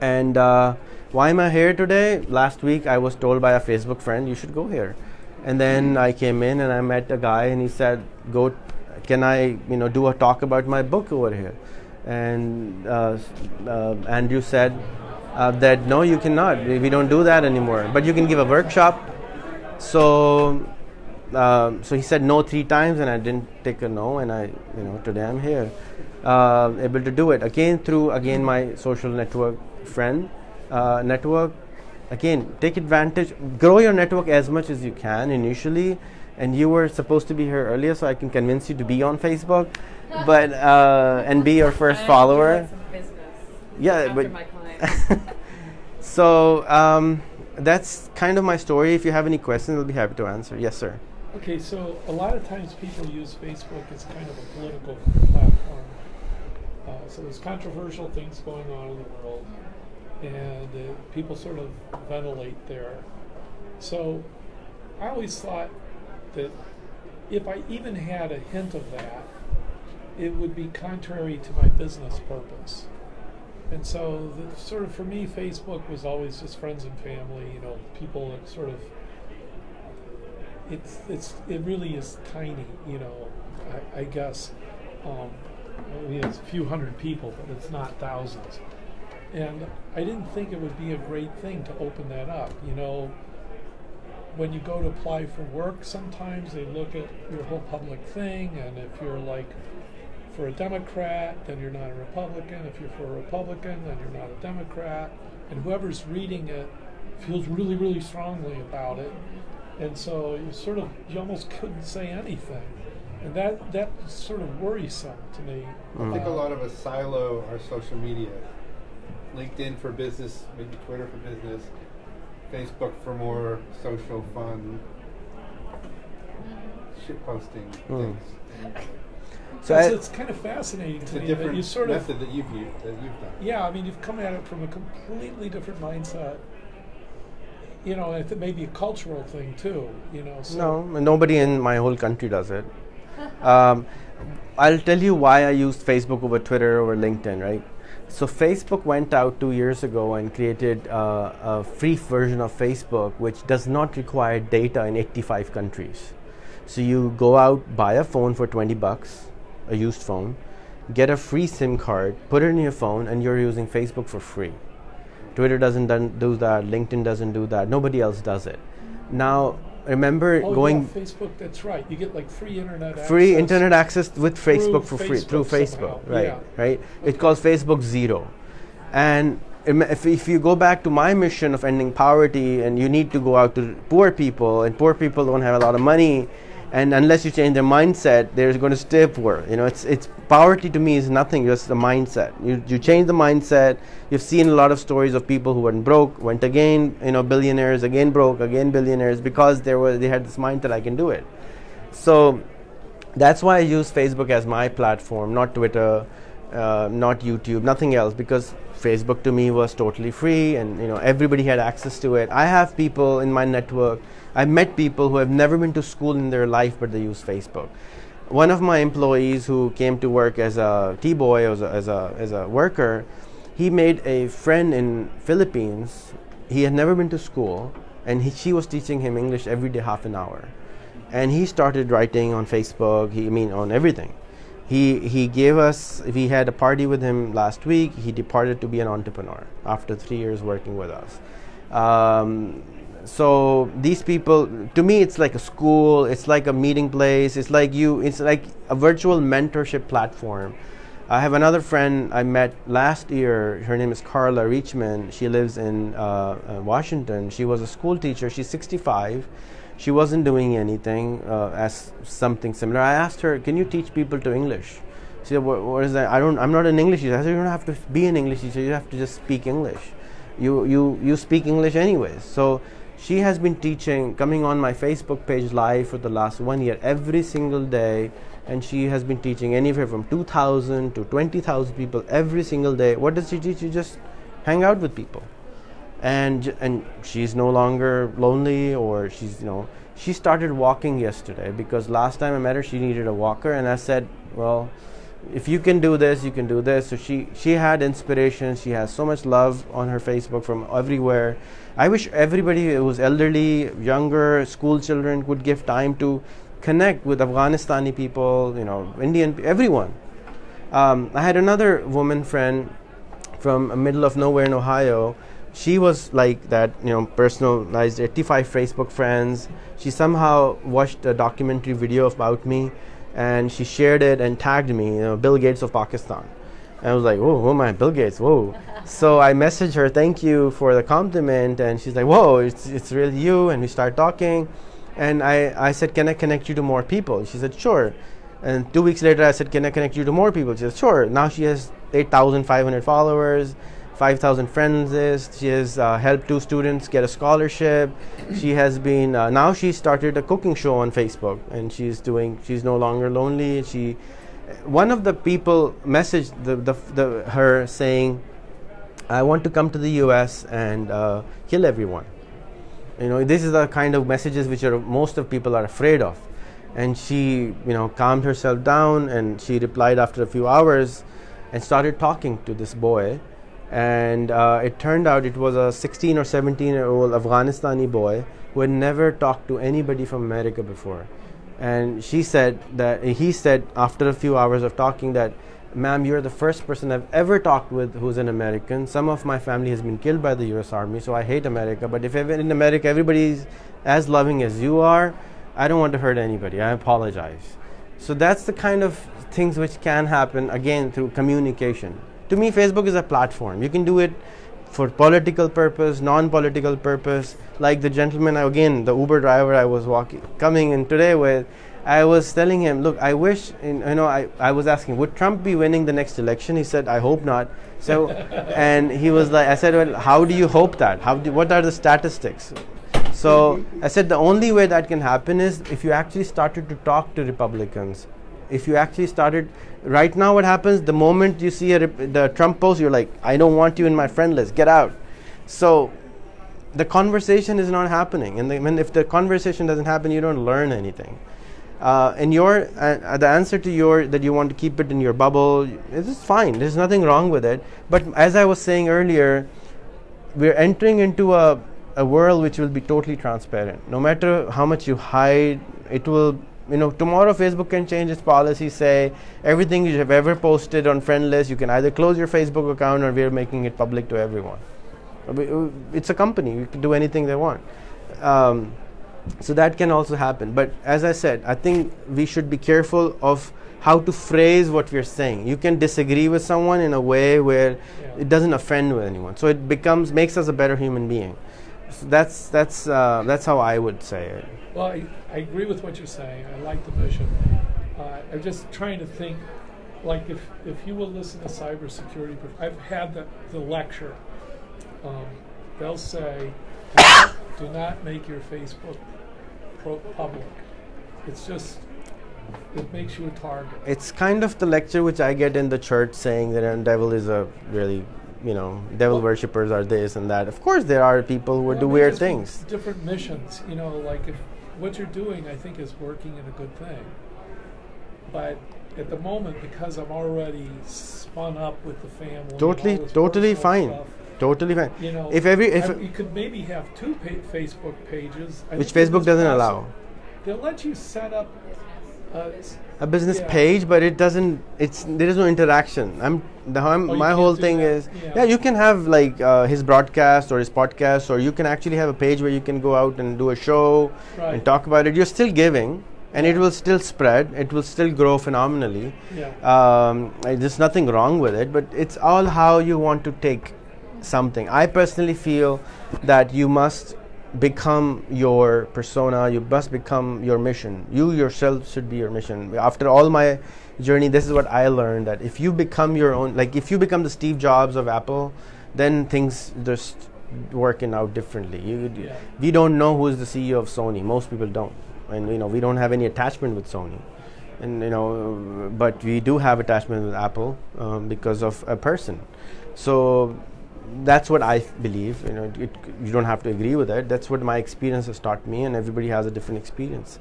And uh, why am i here today? Last week i was told by a facebook friend you should go here and then I came in and I met a guy and he said, "Go, can I, you know, do a talk about my book over here?" And uh, uh, Andrew said uh, that no, you cannot. We, we don't do that anymore. But you can give a workshop. So, um, so he said no three times, and I didn't take a no. And I, you know, today I'm here, uh, able to do it again through again my social network friend uh, network again take advantage grow your network as much as you can initially and you were supposed to be here earlier so i can convince you to be on facebook but uh, and be your first follower. yeah but so um, that's kind of my story. If you have any questions i'll be happy to answer. Yes sir. Okay, so a lot of times people use Facebook as kind of a political platform. Uh, so there's controversial things going on in the world, and uh, people sort of ventilate there. So I always thought that if I even had a hint of that, it would be contrary to my business purpose. And so, the, sort of for me, Facebook was always just friends and family. You know, people that sort of it's it's it really is tiny. You know, I, I guess um, a few hundred people, but it's not thousands. And I didn't think it would be a great thing to open that up. You know, when you go to apply for work, sometimes they look at your whole public thing, and if you're like for a Democrat, then you're not a Republican. If you're for a Republican, then you're not a Democrat. And whoever's reading it feels really, really strongly about it. And so you sort of, you almost couldn't say anything. And that, that's sort of worrisome to me. I think a Uh, lot of us silo our social media. LinkedIn for business, maybe Twitter for business, Facebook for more social fun, shit posting Mm. things. So it's, I- it's kind of fascinating It's to a me that different you sort of method that you've used, that you've done. Yeah, I mean, you've come at it from a completely different mindset. You know, it may be a cultural thing too. You know, so No, nobody in my whole country does it. Um, I'll tell you why I used Facebook over Twitter over LinkedIn, right? So Facebook went out two years ago and created uh, a free version of Facebook, which does not require data in 85 countries. So you go out, buy a phone for 20 bucks, a used phone, get a free SIM card, put it in your phone, and you're using Facebook for free. Twitter doesn't do that. LinkedIn doesn't do that. Nobody else does it. Now, remember oh, going yeah, Facebook. That's right. You get like free internet. free access internet access with Facebook for free through Facebook somehow. right? Yeah. Right. It calls Facebook Zero, and if, if you go back to my mission of ending poverty, and you need to go out to poor people, and poor people don't have a lot of money, and unless you change their mindset, they're going to stay poor. You know, it's it's poverty to me is nothing, just a mindset. You you change the mindset. You've seen a lot of stories of people who went broke, went again, you know, billionaires, again broke, again billionaires, because they were they had this mindset I can do it. So that's why I use Facebook as my platform, not Twitter, uh, not YouTube, nothing else, because Facebook to me was totally free, and you know everybody had access to it. I have people in my network I've met people who have never been to school in their life, but they use Facebook. One of my employees who came to work as a T-boy, as a, as a, as a worker, he made a friend in Philippines. He had never been to school, and he, she was teaching him English every day, half an hour. And he started writing on Facebook. He, I mean, on everything. He he gave us. We had a party with him last week. He departed to be an entrepreneur after three years working with us. Um, so these people to me it's like a school it's like a meeting place it's like you it's like a virtual mentorship platform. I have another friend i met last year her name is carla reachman she lives in uh, uh, washington. She was a school teacher she's 65 she wasn't doing anything uh, as something similar. I asked her can you teach people to english? She said what, what is that? I don't i'm not an english teacher. I said you don't have to be an english teacher you have to just speak english. You you you speak english anyways. So she has been teaching, coming on my Facebook page live for the last one year, every single day, and she has been teaching anywhere from 2,000 to 20,000 people every single day. What does she teach? She just hang out with people, and and she's no longer lonely, or she's you know she started walking yesterday because last time I met her she needed a walker, and I said, well if you can do this you can do this. So she she had inspiration. She has so much love on her facebook from everywhere i wish everybody who was elderly younger school children would give time to connect with afghanistani people you know indian everyone. Um, i had another woman friend from middle of nowhere in ohio. She was like that you know personalized 85 facebook friends. She somehow watched a documentary video about me and she shared it and tagged me, you know, Bill Gates of Pakistan. And I was like, whoa, who am I? Bill Gates, whoa. so I messaged her, thank you for the compliment. And she's like, whoa, it's, it's really you. And we start talking. And I, I said, can I connect you to more people? She said, sure. And two weeks later, I said, can I connect you to more people? She said, sure. Now she has 8,500 followers. 5,000 friends list. She has uh, helped two students get a scholarship. She has been uh, now she started a cooking show on Facebook, and she's doing. She's no longer lonely. She, one of the people messaged the, the, the her saying, "I want to come to the U.S. and uh, kill everyone." You know, this is the kind of messages which are most of people are afraid of. And she, you know, calmed herself down, and she replied after a few hours, and started talking to this boy and uh, it turned out it was a 16 or 17 year old Afghanistani boy who had never talked to anybody from America before. And she said that he said after a few hours of talking that, "Ma'am, you're the first person I've ever talked with who's an American. Some of my family has been killed by the U.S. Army, so I hate America. But if in America everybody's as loving as you are, I don't want to hurt anybody. I apologize." So that's the kind of things which can happen again through communication to me facebook is a platform you can do it for political purpose non-political purpose like the gentleman again the uber driver i was walking coming in today with i was telling him look i wish in, you know I, I was asking would trump be winning the next election? He said i hope not. So and he was like i said well how do you hope that? How do, what are the statistics? So i said the only way that can happen is if you actually started to talk to republicans. If you actually started right now what happens the moment you see a the trump post you're like i don't want you in my friend list. Get out. So the conversation is not happening. And the, if the conversation doesn't happen you don't learn anything. Uh, and your uh, the answer to your that you want to keep it in your bubble is fine. There's nothing wrong with it. But as i was saying earlier we're entering into a, a world which will be totally transparent. No matter how much you hide it will you know tomorrow facebook can change its policy say everything you have ever posted on friend list you can either close your facebook account or we're making it public to everyone. Uh, it's a company you can do anything they want. Um, so that can also happen. But as i said i think we should be careful of how to phrase what we're saying. You can disagree with someone in a way where yeah. it doesn't offend with anyone. So it becomes makes us a better human being So that's that's uh, that's how I would say it. Well, I, I agree with what you're saying. I like the mission. Uh, I'm just trying to think, like if, if you will listen to cybersecurity, prof- I've had the, the lecture. Um, they'll say, do not, do not make your Facebook pro- public. It's just, it makes you a target. It's kind of the lecture which I get in the church saying that the devil is a really, you know, devil worshippers are this and that. Of course, there are people who Well, do weird things. Different missions, you know, like if what you're doing, I think, is working in a good thing. But at the moment, because I'm already spun up with the family, Totally, totally fine. stuff, Totally fine. You know, if every if I- you could maybe have two pa- Facebook pages, I which Facebook doesn't possible. allow. They'll let you set up. Uh, a business yeah. page, but it doesn't. It's there is no interaction. I'm the I'm, Oh, my whole thing that. is Yeah. yeah. You can have like uh, his broadcast or his podcast, or you can actually have a page where you can go out and do a show Right. and talk about it. You're still giving, and it will still spread. It will still grow phenomenally. Yeah. Um, there's nothing wrong with it, but it's all how you want to take something. I personally feel that you must become your persona, you must become your mission. You yourself should be your mission. After all my journey, this is what I learned that if you become your own, like if you become the Steve Jobs of Apple, then things just working out differently. You, Yeah. We don't know who is the CEO of Sony. Most people don't, and you know we don't have any attachment with Sony and you know but we do have attachment with apple um, because of a person so that's what I believe you know it, you don't have to agree with it. That's what my experience has taught me and everybody has a different experience.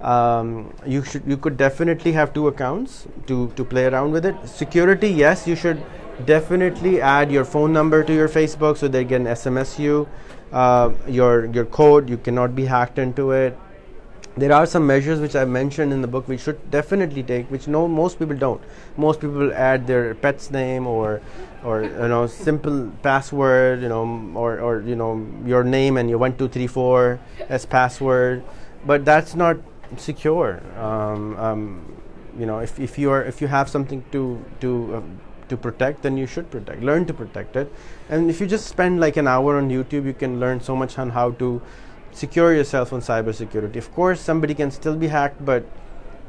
Um, you should you could definitely have two accounts to to play around with it. Security yes you should definitely add your phone number to your facebook so they can sms you. Uh, your your code you cannot be hacked into it. There are some measures which I mentioned in the book we should definitely take, which no most people don't. Most people add their pet's name or, or you know, simple password, you know, or or you know, your name and your one two three four as password, but that's not secure. Um, um, you know, if, if you are if you have something to to uh, to protect, then you should protect. Learn to protect it, and if you just spend like an hour on YouTube, you can learn so much on how to secure yourself on cybersecurity. Of course, somebody can still be hacked, but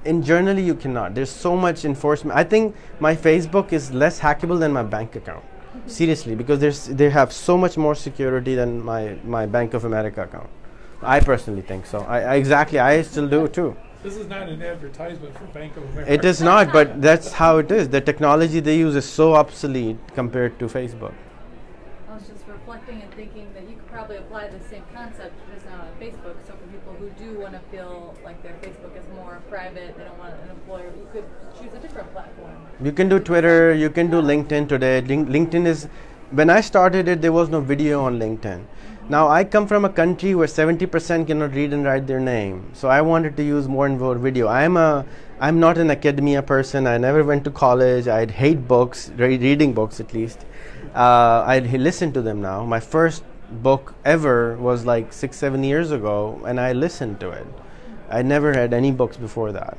in generally you cannot. There's so much enforcement. I think my Facebook is less hackable than my bank account. Mm-hmm. Seriously, because there's they have so much more security than my my Bank of America account. I personally think so. I, I exactly I still do too. This is not an advertisement for Bank of America. It is not, but that's how it is. The technology they use is so obsolete compared to Facebook. I was just reflecting and thinking that you could probably apply the same concept just now on Facebook. So for people who do want to feel like their Facebook is more private, they don't want an employer, you could choose a different platform. You can do Twitter, you can do LinkedIn today. Link- LinkedIn is, when I started it, there was no video on LinkedIn. Now, I come from a country where 70% cannot read and write their name. So I wanted to use more and more video. I'm a, I'm not an academia person. I never went to college. I hate books, re- reading books at least. Uh, I listen to them now. My first book ever was like six, seven years ago, and I listened to it. I never had any books before that.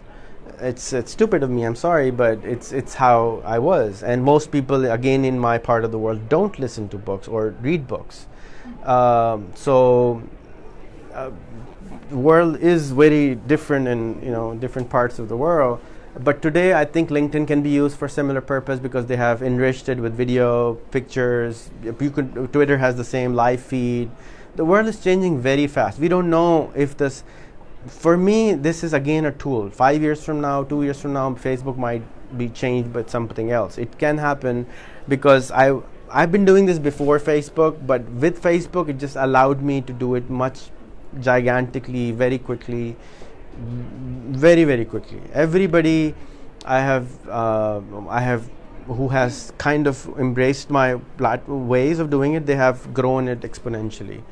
It's it's stupid of me i'm sorry but it's it's how i was. And most people again in my part of the world don't listen to books or read books. Um, so uh, the world is very different in you know different parts of the world. But today i think linkedin can be used for similar purpose because they have enriched it with video pictures. You could twitter has the same live feed. The world is changing very fast. We don't know if this for me this is again a tool. Five years from now two years from now facebook might be changed by something else. It can happen because i i've been doing this before facebook but with facebook it just allowed me to do it much gigantically very quickly very very quickly. Everybody i have uh, i have who has kind of embraced my plat- ways of doing it they have grown it exponentially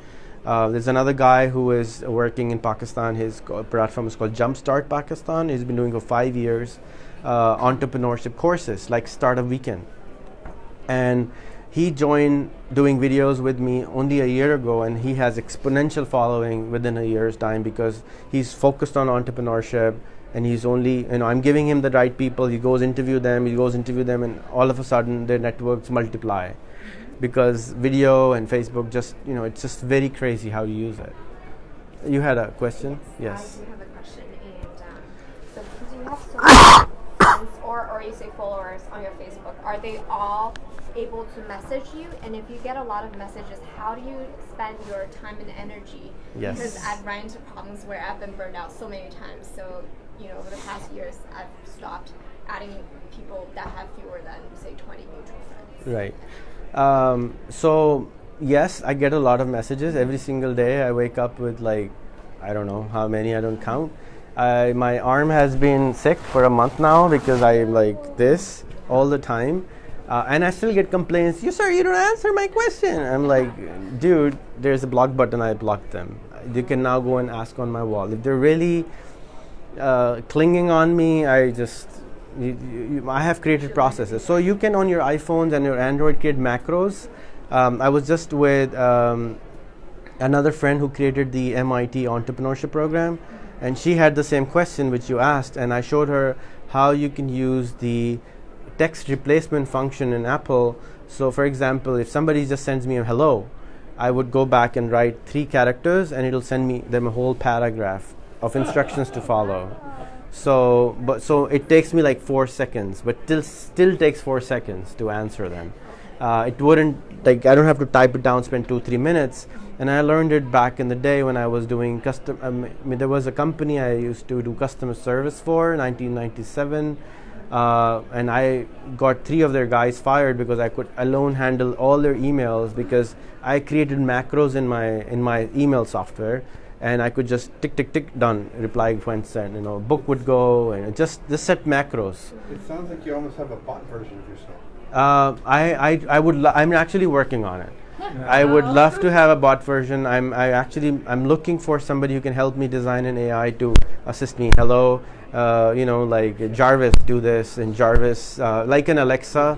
uh, there's another guy who is working in Pakistan. His platform is called Jumpstart Pakistan. He's been doing for five years uh, entrepreneurship courses like Startup Weekend. And he joined doing videos with me only a year ago, and he has exponential following within a year's time because he's focused on entrepreneurship. And he's only, you know, I'm giving him the right people. He goes interview them. He goes interview them, and all of a sudden their networks multiply because video and Facebook just you know it's just very crazy how you use it. You had a question? Yes. I do have a question, and um, so because you have so many friends or, or you say followers on your Facebook, are they all able to message you? And if you get a lot of messages, how do you spend your time and energy? Yes. Because I've run into problems where I've been burned out so many times. So you know, over the past years, I've stopped adding people that have fewer than say 20 mutual friends. Right. Um, so yes, I get a lot of messages every single day. I wake up with like I don't know how many. I don't count. I, my arm has been sick for a month now because I'm like this all the time. Uh, and I still get complaints. You sir, you don't answer my question. I'm like, dude, there's a block button. I blocked them. You can now go and ask on my wall. If they're really uh, clinging on me, I just you, you, I have created processes. So you can on your iPhones and your Android create macros. Um, I was just with um, another friend who created the MIT entrepreneurship program, and she had the same question which you asked, and I showed her how you can use the text replacement function in Apple. So, for example, if somebody just sends me a hello, I would go back and write three characters, and it'll send me them a whole paragraph of instructions to follow. So, but so it takes me like four seconds, but still still takes four seconds to answer them. Uh, it wouldn't like I don't have to type it down, spend two three minutes. And I learned it back in the day when I was doing custom. I mean, there was a company I used to do customer service for, 1997. Uh, and I got three of their guys fired because I could alone handle all their emails because I created macros in my in my email software and I could just tick tick tick done reply went sent you know book would go and just just set macros. It sounds like you almost have a bot version of yourself. Uh, I I I would lo- I'm actually working on it. I would love to have a bot version. I'm I actually I'm looking for somebody who can help me design an AI to assist me. Hello, uh, you know, like Jarvis, do this, and Jarvis, uh, like an Alexa.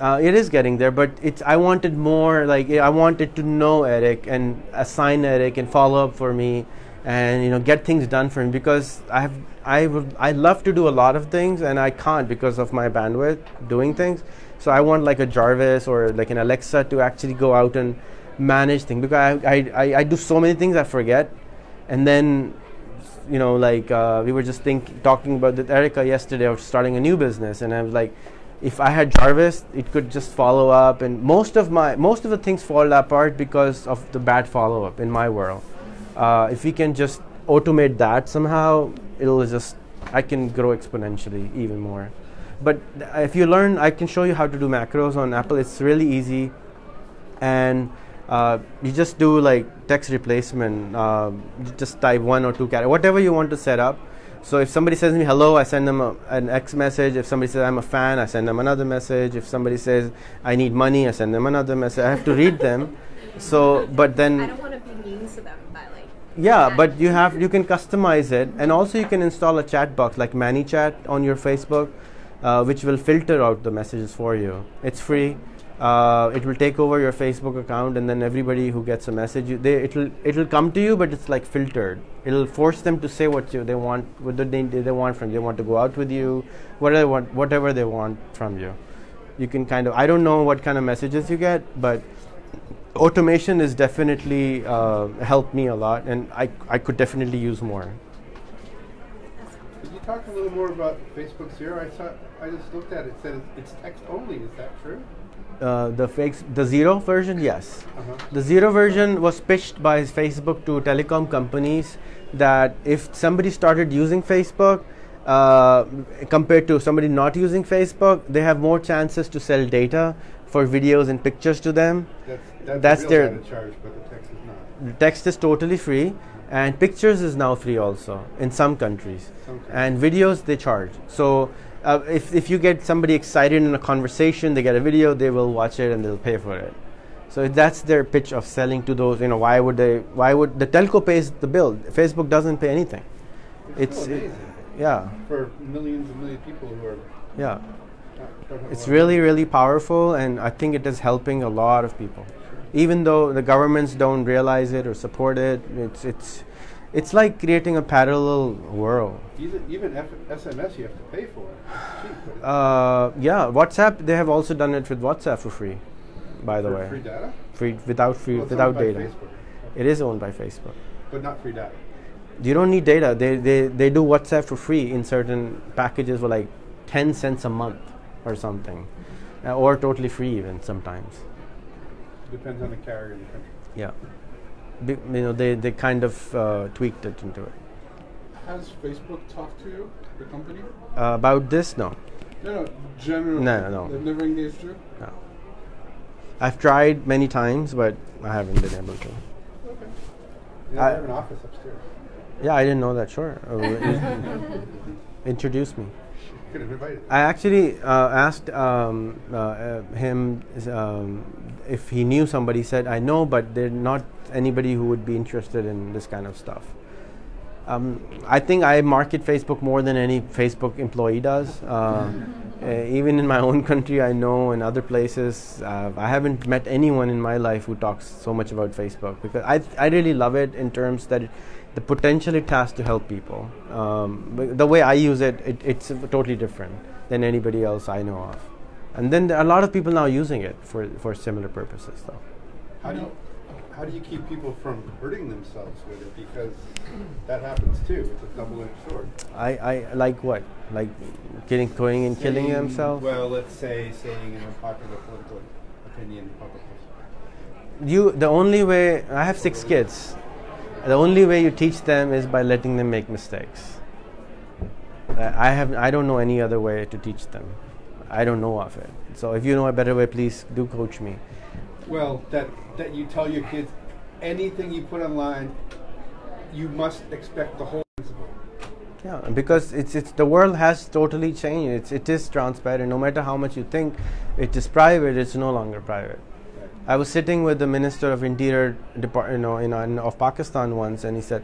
Uh, it is getting there, but it's. I wanted more. Like I wanted to know Eric and assign Eric and follow up for me, and you know get things done for me because I have. I would. I love to do a lot of things and I can't because of my bandwidth doing things. So I want like a Jarvis or like an Alexa to actually go out and manage things because I I, I, I do so many things I forget, and then you know like uh, we were just think talking about with Erica yesterday of starting a new business, and I was like if I had Jarvis, it could just follow up, and most of my most of the things fall apart because of the bad follow up in my world. Uh, if we can just automate that somehow, it'll just I can grow exponentially even more. But if you learn, I can show you how to do macros on Apple. It's really easy, and uh, you just do like text replacement. Uh, just type one or two characters, whatever you want to set up. So if somebody says me hello, I send them a, an X message. If somebody says I'm a fan, I send them another message. If somebody says I need money, I send them another message. I have to read them. So, but then I don't want to be mean to them, like. yeah, but you have you can customize it, and also you can install a chat box like ManyChat on your Facebook, uh, which will filter out the messages for you. It's free. Uh, it will take over your Facebook account, and then everybody who gets a message, they, it'll it'll come to you, but it's like filtered. It'll force them to say what you they want, what they, they want from you. They want to go out with you, whatever they want, whatever they want from you. You can kind of I don't know what kind of messages you get, but automation is definitely uh, helped me a lot, and I I could definitely use more. Could you talk a little more about Facebook Zero? I saw, I just looked at it. It said it's text only. Is that true? Uh, the fakes, the zero version, yes. Uh-huh. The zero version was pitched by Facebook to telecom companies that if somebody started using Facebook uh, compared to somebody not using Facebook, they have more chances to sell data for videos and pictures to them. That's, that's, That's the their- charge, but the text is not. The text is totally free, and pictures is now free also in some countries. Some countries. And videos they charge. So uh, if if you get somebody excited in a conversation, they get a video, they will watch it and they'll pay for it. So that's their pitch of selling to those. You know, why would they? Why would the telco pays the bill? Facebook doesn't pay anything. It's, It's it- yeah, For millions and millions of people who are yeah. not, don't have It's a lot of really, really powerful, and I think it is helping a lot of people. Even though the governments don't realize it or support it, it's it's it's like creating a parallel world. Even, even F- SMS you have to pay for. Cheap, Uh, yeah, WhatsApp. They have also done it with WhatsApp for free. by the For way. free data? Free without free Well, without data. It is owned by Facebook. But not free data. You don't need data. They, they, they do WhatsApp for free in certain packages for like 10 cents a month or something. Uh, or totally free even sometimes. Depends on the carrier in the country. Yeah. Be, you know, they, they kind of uh, tweaked it into it. Has Facebook talked to you, the company? Uh, about this, no. No, no, generally. No, no, no. They've never engaged you? No. I've tried many times, but I haven't been able to. Okay. Yeah, I- they have an office upstairs. Yeah, I didn't know that. Sure. Uh, introduce me. Could have invited. I actually uh, asked um, uh, him um, if he knew somebody. Said, "I know, but they're not anybody who would be interested in this kind of stuff." Um, I think I market Facebook more than any Facebook employee does. Uh, uh, even in my own country, I know in other places, uh, I haven't met anyone in my life who talks so much about Facebook because I I really love it in terms that it, the potential it has to help people. Um, but the way I use it, it, it's totally different than anybody else I know of. And then there are a lot of people now using it for for similar purposes, though. How do you how do you keep people from hurting themselves with it? Because that happens too. It's a double-edged sword. I, I like what like killing, going and killing themselves. Well, let's say saying an unpopular political opinion publicly. you the only way i have six kids the only way you teach them is by letting them make mistakes Uh, i have i don't know any other way to teach them i don't know of it. So if you know a better way please do coach me. Well, that that you tell your kids anything you put online, you must expect the whole principle. yeah because it's it's the world has totally changed. It's it is transparent no matter how much you think it is private. It's no longer private. I was sitting with the Minister of Interior Depart- you know, in, in, of Pakistan once, and he said,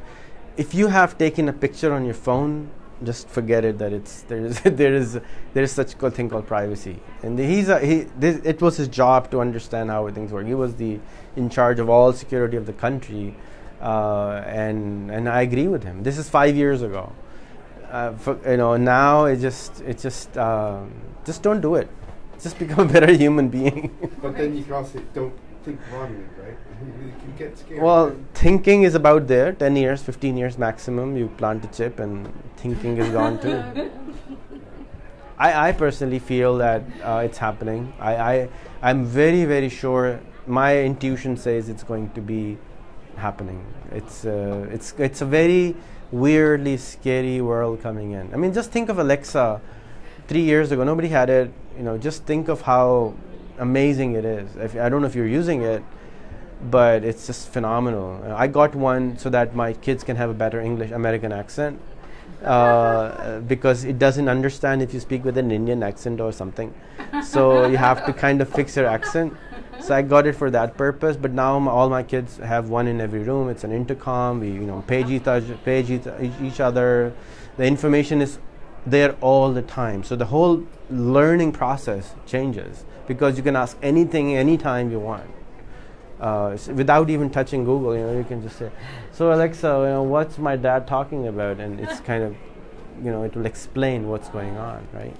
"If you have taken a picture on your phone, just forget it. That it's there is there is there is such a thing called privacy." And he's a, he this, it was his job to understand how things work. He was the in charge of all security of the country, uh, and and I agree with him. This is five years ago. Uh, for, you know, now it just it just um, just don't do it. Just become a better human being. But then you can also don't think wrongly, right? You can get scared. Well, thinking is about there. 10 years, 15 years maximum. You plant a chip and thinking is gone too. I, I personally feel that uh, it's happening. I, I, I'm very, very sure. My intuition says it's going to be happening. It's, uh, it's, it's a very weirdly scary world coming in. I mean, just think of Alexa three years ago. Nobody had it. You know, just think of how amazing it is. If, I don't know if you're using it, but it's just phenomenal. I got one so that my kids can have a better English American accent uh, because it doesn't understand if you speak with an Indian accent or something. So you have to kind of fix your accent. So I got it for that purpose. But now m all my kids have one in every room. It's an intercom. We you know page each, page each, each other. The information is there all the time. So the whole learning process changes because you can ask anything anytime you want uh, without even touching Google. You know, you can just say, "So Alexa, you know, what's my dad talking about?" And it's kind of, you know, it will explain what's going on, right?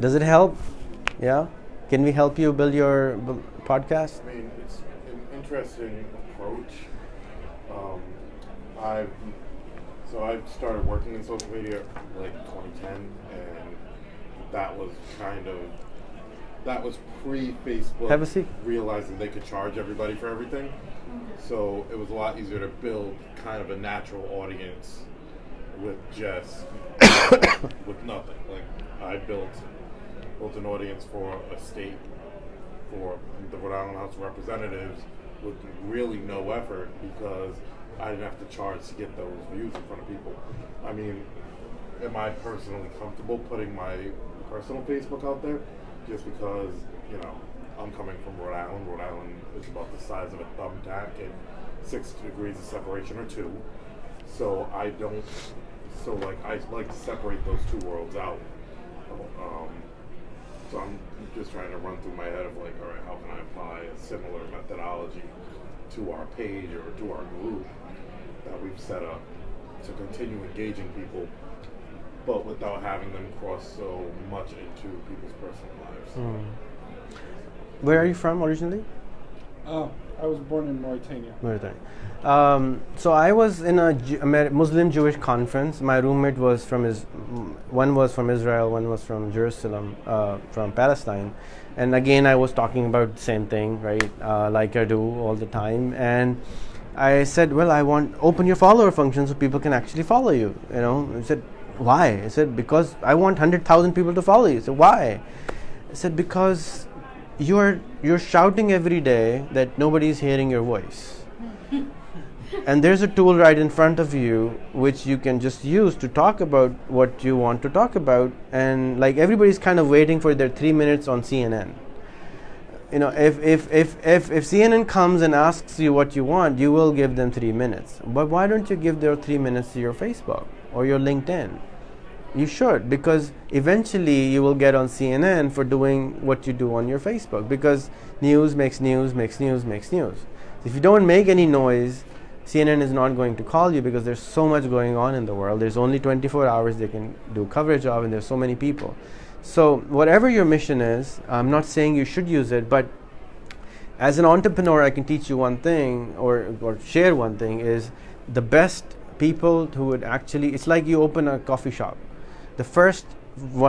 Does it help? Yeah. Can we help you build your b- podcast? I mean, it's an interesting approach. Um, I've so I started working in social media like 2010, and that was kind of that was pre Facebook. Have a seat. Realizing they could charge everybody for everything, mm-hmm. so it was a lot easier to build kind of a natural audience with just with nothing. Like I built built an audience for a state for the Rhode Island House of Representatives with really no effort because I didn't have to charge to get those views in front of people. I mean, am I personally comfortable putting my personal Facebook out there just because, you know, I'm coming from Rhode Island. Rhode Island is about the size of a thumbtack and six degrees of separation or two. So I don't, so like, I like to separate those two worlds out. Um, so I'm just trying to run through my head of like, all right, how can I apply a similar methodology to our page or to our group that we've set up to continue engaging people, but without having them cross so much into people's personal lives. Where are you from originally? Uh, I was born in Mauritania. Mauritania. Um, so I was in a Ju- Muslim Jewish conference. My roommate was from his, one was from Israel, one was from Jerusalem, uh, from Palestine, and again I was talking about the same thing, right? Uh, like I do all the time, and I said, well, I want open your follower function so people can actually follow you. You know, I said, why? I said because I want hundred thousand people to follow you. So why? I said because you're you're shouting every day that nobody's hearing your voice and there's a tool right in front of you which you can just use to talk about what you want to talk about and like everybody's kind of waiting for their 3 minutes on CNN you know if if if if, if CNN comes and asks you what you want you will give them 3 minutes but why don't you give their 3 minutes to your Facebook or your LinkedIn you should because eventually you will get on CNN for doing what you do on your Facebook because news makes news makes news makes news if you don't make any noise CNN is not going to call you because there's so much going on in the world. There's only 24 hours they can do coverage of, and there's so many people. So, whatever your mission is, I'm not saying you should use it, but as an entrepreneur, I can teach you one thing or, or share one thing is the best people who would actually, it's like you open a coffee shop. The first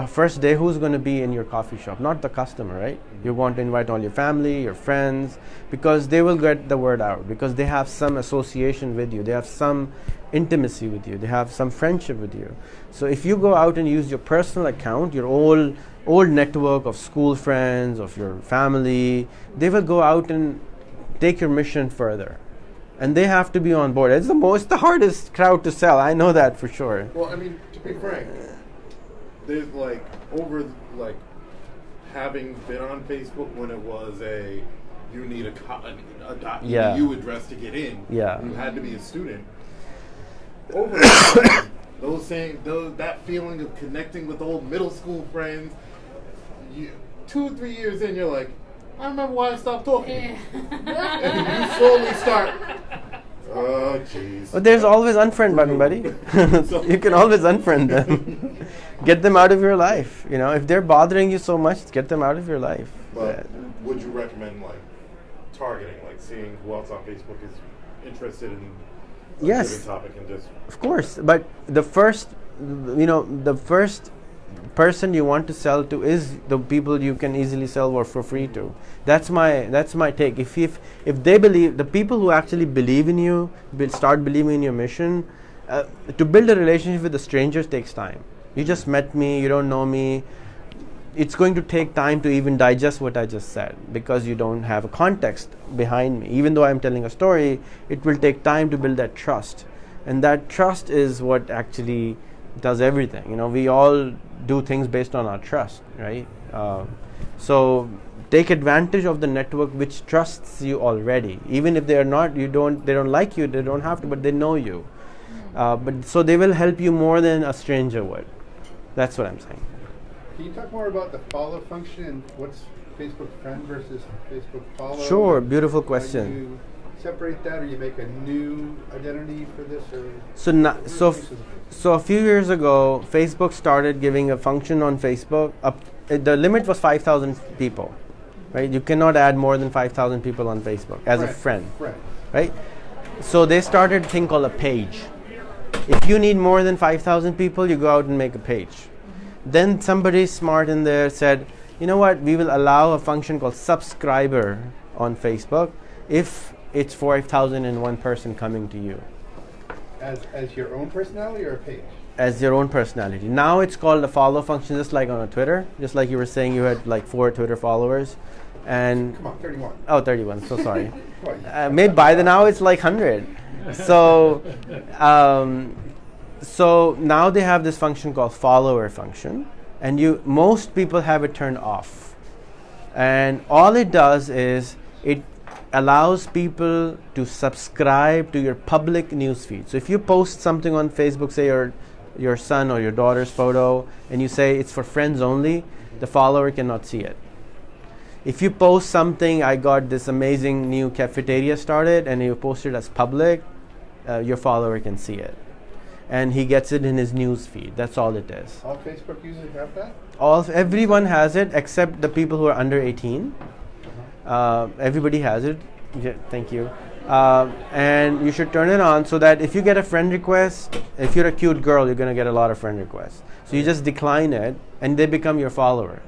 first day who's going to be in your coffee shop? Not the customer right? Mm-hmm. You want to invite all your family your friends because they will get the word out because they have some association with you they have some intimacy with you they have some friendship with you. So if you go out and use your personal account your old old network of school friends of your family they will go out and take your mission further and they have to be on board it's the most the hardest crowd to sell i know that for sure Well, I mean, to be frank, there's like over like having been on Facebook when it was a you need a, co- a, a dot Yeah. EU address to get in. Yeah. You had to be a student. Over time, those same those that feeling of connecting with old middle school friends. You, two three years in, you're like, I don't remember why I stopped talking. and you slowly start. Oh, jeez. But there's always unfriend button, buddy. you can always unfriend them. get them out of your life. You know, if they're bothering you so much, get them out of your life. But would you recommend like targeting, like seeing who else on Facebook is interested in a Yes. given topic and just Of course, but the first, you know, the first person you want to sell to is the people you can easily sell or for free to. That's my that's my take. If if if they believe the people who actually believe in you, will start believing in your mission. Uh, to build a relationship with the strangers takes time. You just met me, you don't know me. It's going to take time to even digest what I just said because you don't have a context behind me. Even though I'm telling a story, it will take time to build that trust. And that trust is what actually does everything. You know, we all do things based on our trust, right? Uh, so take advantage of the network which trusts you already. Even if they are not, you don't, they don't like you, they don't have to, but they know you. Uh, but so they will help you more than a stranger would. That's what I'm saying. Can you talk more about the follow function and what's Facebook friend versus Facebook follow? Sure, beautiful How question. Separate that, or you make a new identity for this, or So, na- what are the so, f- pieces of it? so a few years ago, Facebook started giving a function on Facebook. Up, uh, the limit was 5,000 people, right? You cannot add more than 5,000 people on Facebook as a friend, Friend. right? So they started a thing called a page. If you need more than 5,000 people, you go out and make a page. Then somebody smart in there said, you know what, we will allow a function called subscriber on Facebook if it's 4,001 person coming to you as as your own personality or a page. as your own personality. Now it's called the follow function, just like on a Twitter, just like you were saying you had like four Twitter followers. And Come on, 31. Oh, 31, so sorry. Uh, maybe by the now it's like 100. So, um, so now they have this function called follower function, and you most people have it turned off. And all it does is it allows people to subscribe to your public newsfeed. So if you post something on Facebook, say your your son or your daughter's photo, and you say it's for friends only, the follower cannot see it. If you post something, I got this amazing new cafeteria started, and you post it as public, uh, your follower can see it, and he gets it in his news feed. That's all it is. All Facebook users have that. All everyone has it except the people who are under 18. Uh, everybody has it. Yeah, thank you. Uh, and you should turn it on so that if you get a friend request, if you're a cute girl, you're gonna get a lot of friend requests. So you just decline it, and they become your follower.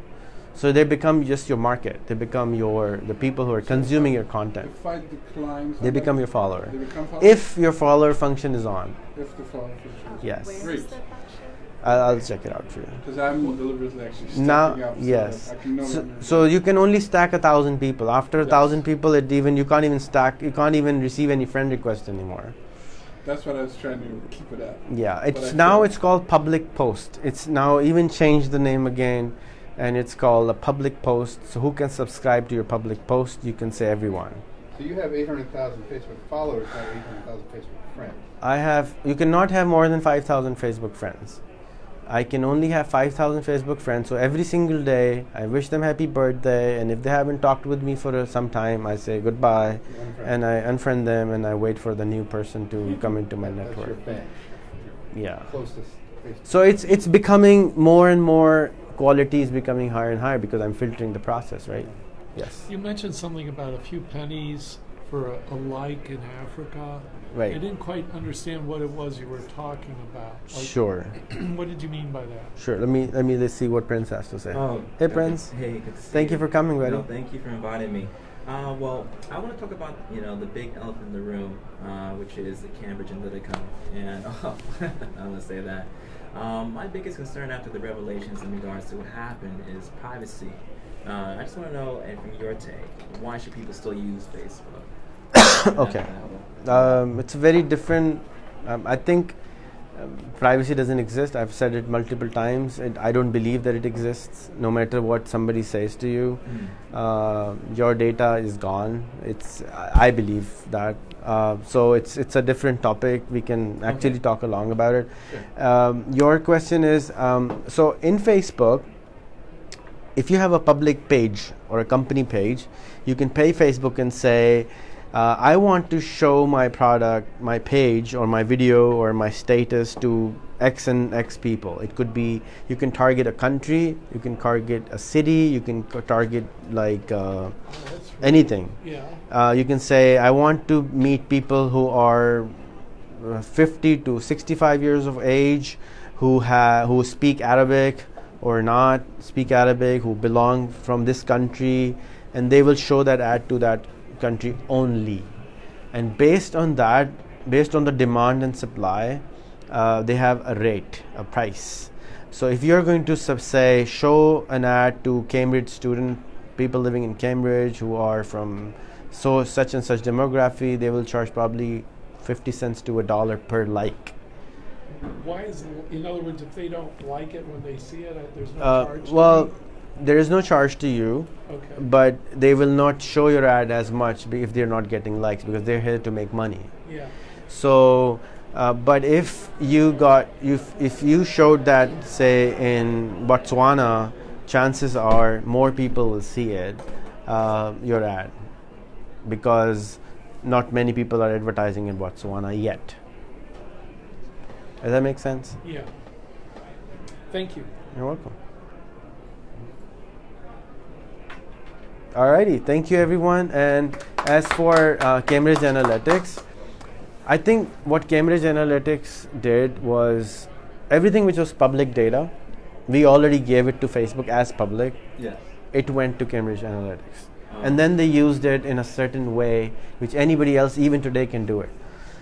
So they become just your market. They become your the people who are consuming your content. If I decline, They become your follower. They become follower? If your follower function is on. If the follower function is Yes. on. Great. I'll, I'll check it out for you. Because I'm deliberately actually Now, up. so yes. that I can So, so you can only stack a thousand people. After a thousand people, it even you can't even stack. You can't even receive any friend requests anymore. That's what I was trying to keep it at. Yeah, it's now it's called public post. It's now even changed the name again, and it's called a public post. So who can subscribe to your public post? You can say everyone. So you have 800,000 Facebook followers, not 800,000 Facebook friends. I have. You cannot have more than five thousand Facebook friends. I can only have 5,000 Facebook friends. So every single day, I wish them happy birthday. And if they haven't talked with me for uh, some time, I say goodbye. And I unfriend them and I wait for the new person to come into my That's network. Yeah. Closest So it's it's becoming more and more quality is becoming higher and higher because I'm filtering the process, right? Yes. You mentioned something about a few pennies for a, a like in Africa. Right. I didn't quite understand what it was you were talking about. Like, Sure. what did you mean by that? Sure. Let me let me let's see what Prince has to say. Oh, hey okay. Prince. Hey, good to see Thank you for coming, buddy. No, thank you for inviting me. Uh, well, I want to talk about you know the big elephant in the room, uh, which is the Cambridge Analytica, and oh, I'm gonna say that. Um, my biggest concern after the revelations in regards to what happened is privacy. Uh, I just want to know, and from your take, why should people still use Facebook? okay. Um, it's very different. Um, I think um, privacy doesn't exist. I've said it multiple times. It, I don't believe that it exists. No matter what somebody says to you, uh, your data is gone. It's. I, I believe that. Uh, so it's it's a different topic. We can actually talk along about it. Um, your question is um, so in Facebook if you have a public page or a company page, you can pay Facebook and say, uh, I want to show my product, my page, or my video, or my status to X and X people. It could be you can target a country, you can target a city, you can target like uh, anything. Yeah. Uh, you can say, I want to meet people who are uh, 50 to 65 years of age, who ha- who speak Arabic or not speak Arabic, who belong from this country, and they will show that ad to that country only. And based on that, based on the demand and supply, uh, they have a rate, a price. So if you're going to sub- say show an ad to Cambridge student, people living in Cambridge who are from so such and such demography, they will charge probably 50 cents to a dollar per like. Why is in other words, if they don't like it when they see it, uh, there's no Uh, charge? well? There is no charge to you, Okay. but they will not show your ad as much if they're not getting likes because they're here to make money. Yeah. So, uh, but if you got if if you showed that say in Botswana, chances are more people will see it, uh, your ad, because not many people are advertising in Botswana yet. Does that make sense? Yeah. Thank you. You're welcome. Alrighty, thank you everyone. And as for uh, Cambridge Analytics, I think what Cambridge Analytics did was everything which was public data, we already gave it to Facebook as public. Yes. It went to Cambridge Analytics. Oh. And then they used it in a certain way, which anybody else, even today, can do it.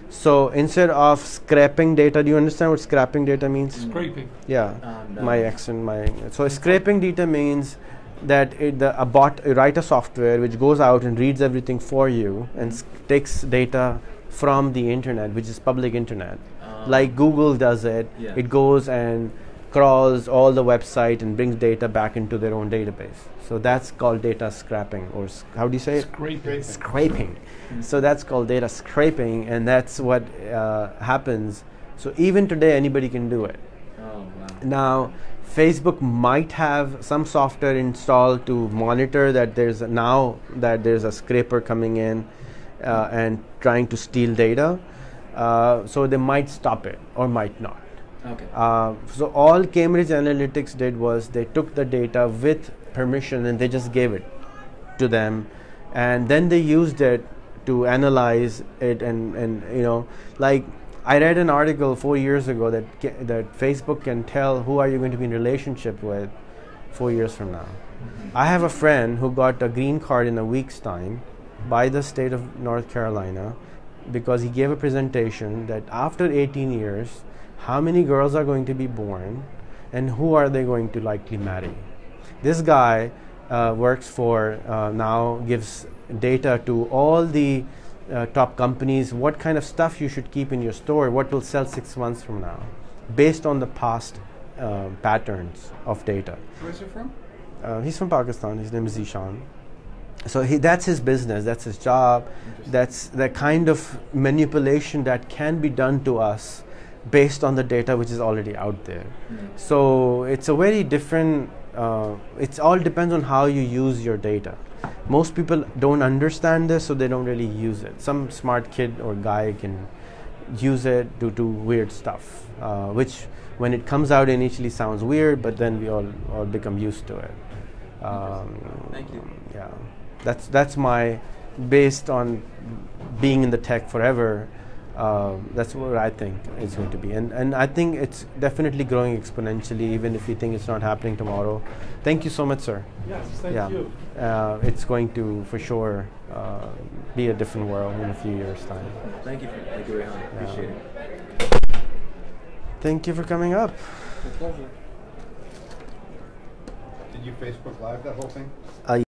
So instead of scraping data, do you understand what scrapping data means? Scraping. Yeah, Um, no. my accent, my so scraping data means that it, the a bot you write a software which goes out and reads everything for you and s- takes data from the internet, which is public internet. Um, like Google does it, yeah. it goes and crawls all the website and brings data back into their own database. So that's called data scrapping, or s- how do you say it? Scraping. Scraping. Mm. So that's called data scraping, and that's what uh, happens. So even today, anybody can do it. Oh wow. Now, Facebook might have some software installed to monitor that there's now that there's a scraper coming in uh, and trying to steal data. Uh, so they might stop it or might not. Okay. Uh, so all Cambridge Analytics did was they took the data with permission and they just gave it to them, and then they used it to analyze it and, and you know like I read an article four years ago that that Facebook can tell who are you going to be in relationship with four years from now. I have a friend who got a green card in a week's time by the state of North Carolina because he gave a presentation that after 18 years, how many girls are going to be born and who are they going to likely marry. This guy uh, works for uh, now gives data to all the uh, top companies what kind of stuff you should keep in your store, what will sell six months from now, based on the past uh, patterns of data. Where's he from? Uh, he's from Pakistan. His name is Zishan. So he, that's his business. That's his job. That's the kind of manipulation that can be done to us based on the data which is already out there. So it's a very different. Uh, it's all depends on how you use your data. Most people don't understand this, so they don't really use it. Some smart kid or guy can use it to do weird stuff, uh, which when it comes out initially sounds weird, but then we all, all become used to it. Um, Thank you. Yeah, that's that's my based on being in the tech forever. Uh, that's what I think it's going to be, and and I think it's definitely growing exponentially, even if you think it's not happening tomorrow. Thank you so much, sir. Yes, thank yeah. you. Uh, it's going to for sure uh, be a different world in a few years' time. Thank you. Thank you, Rehan. Yeah. Appreciate it. Thank you for coming up. Did you Facebook Live that whole thing?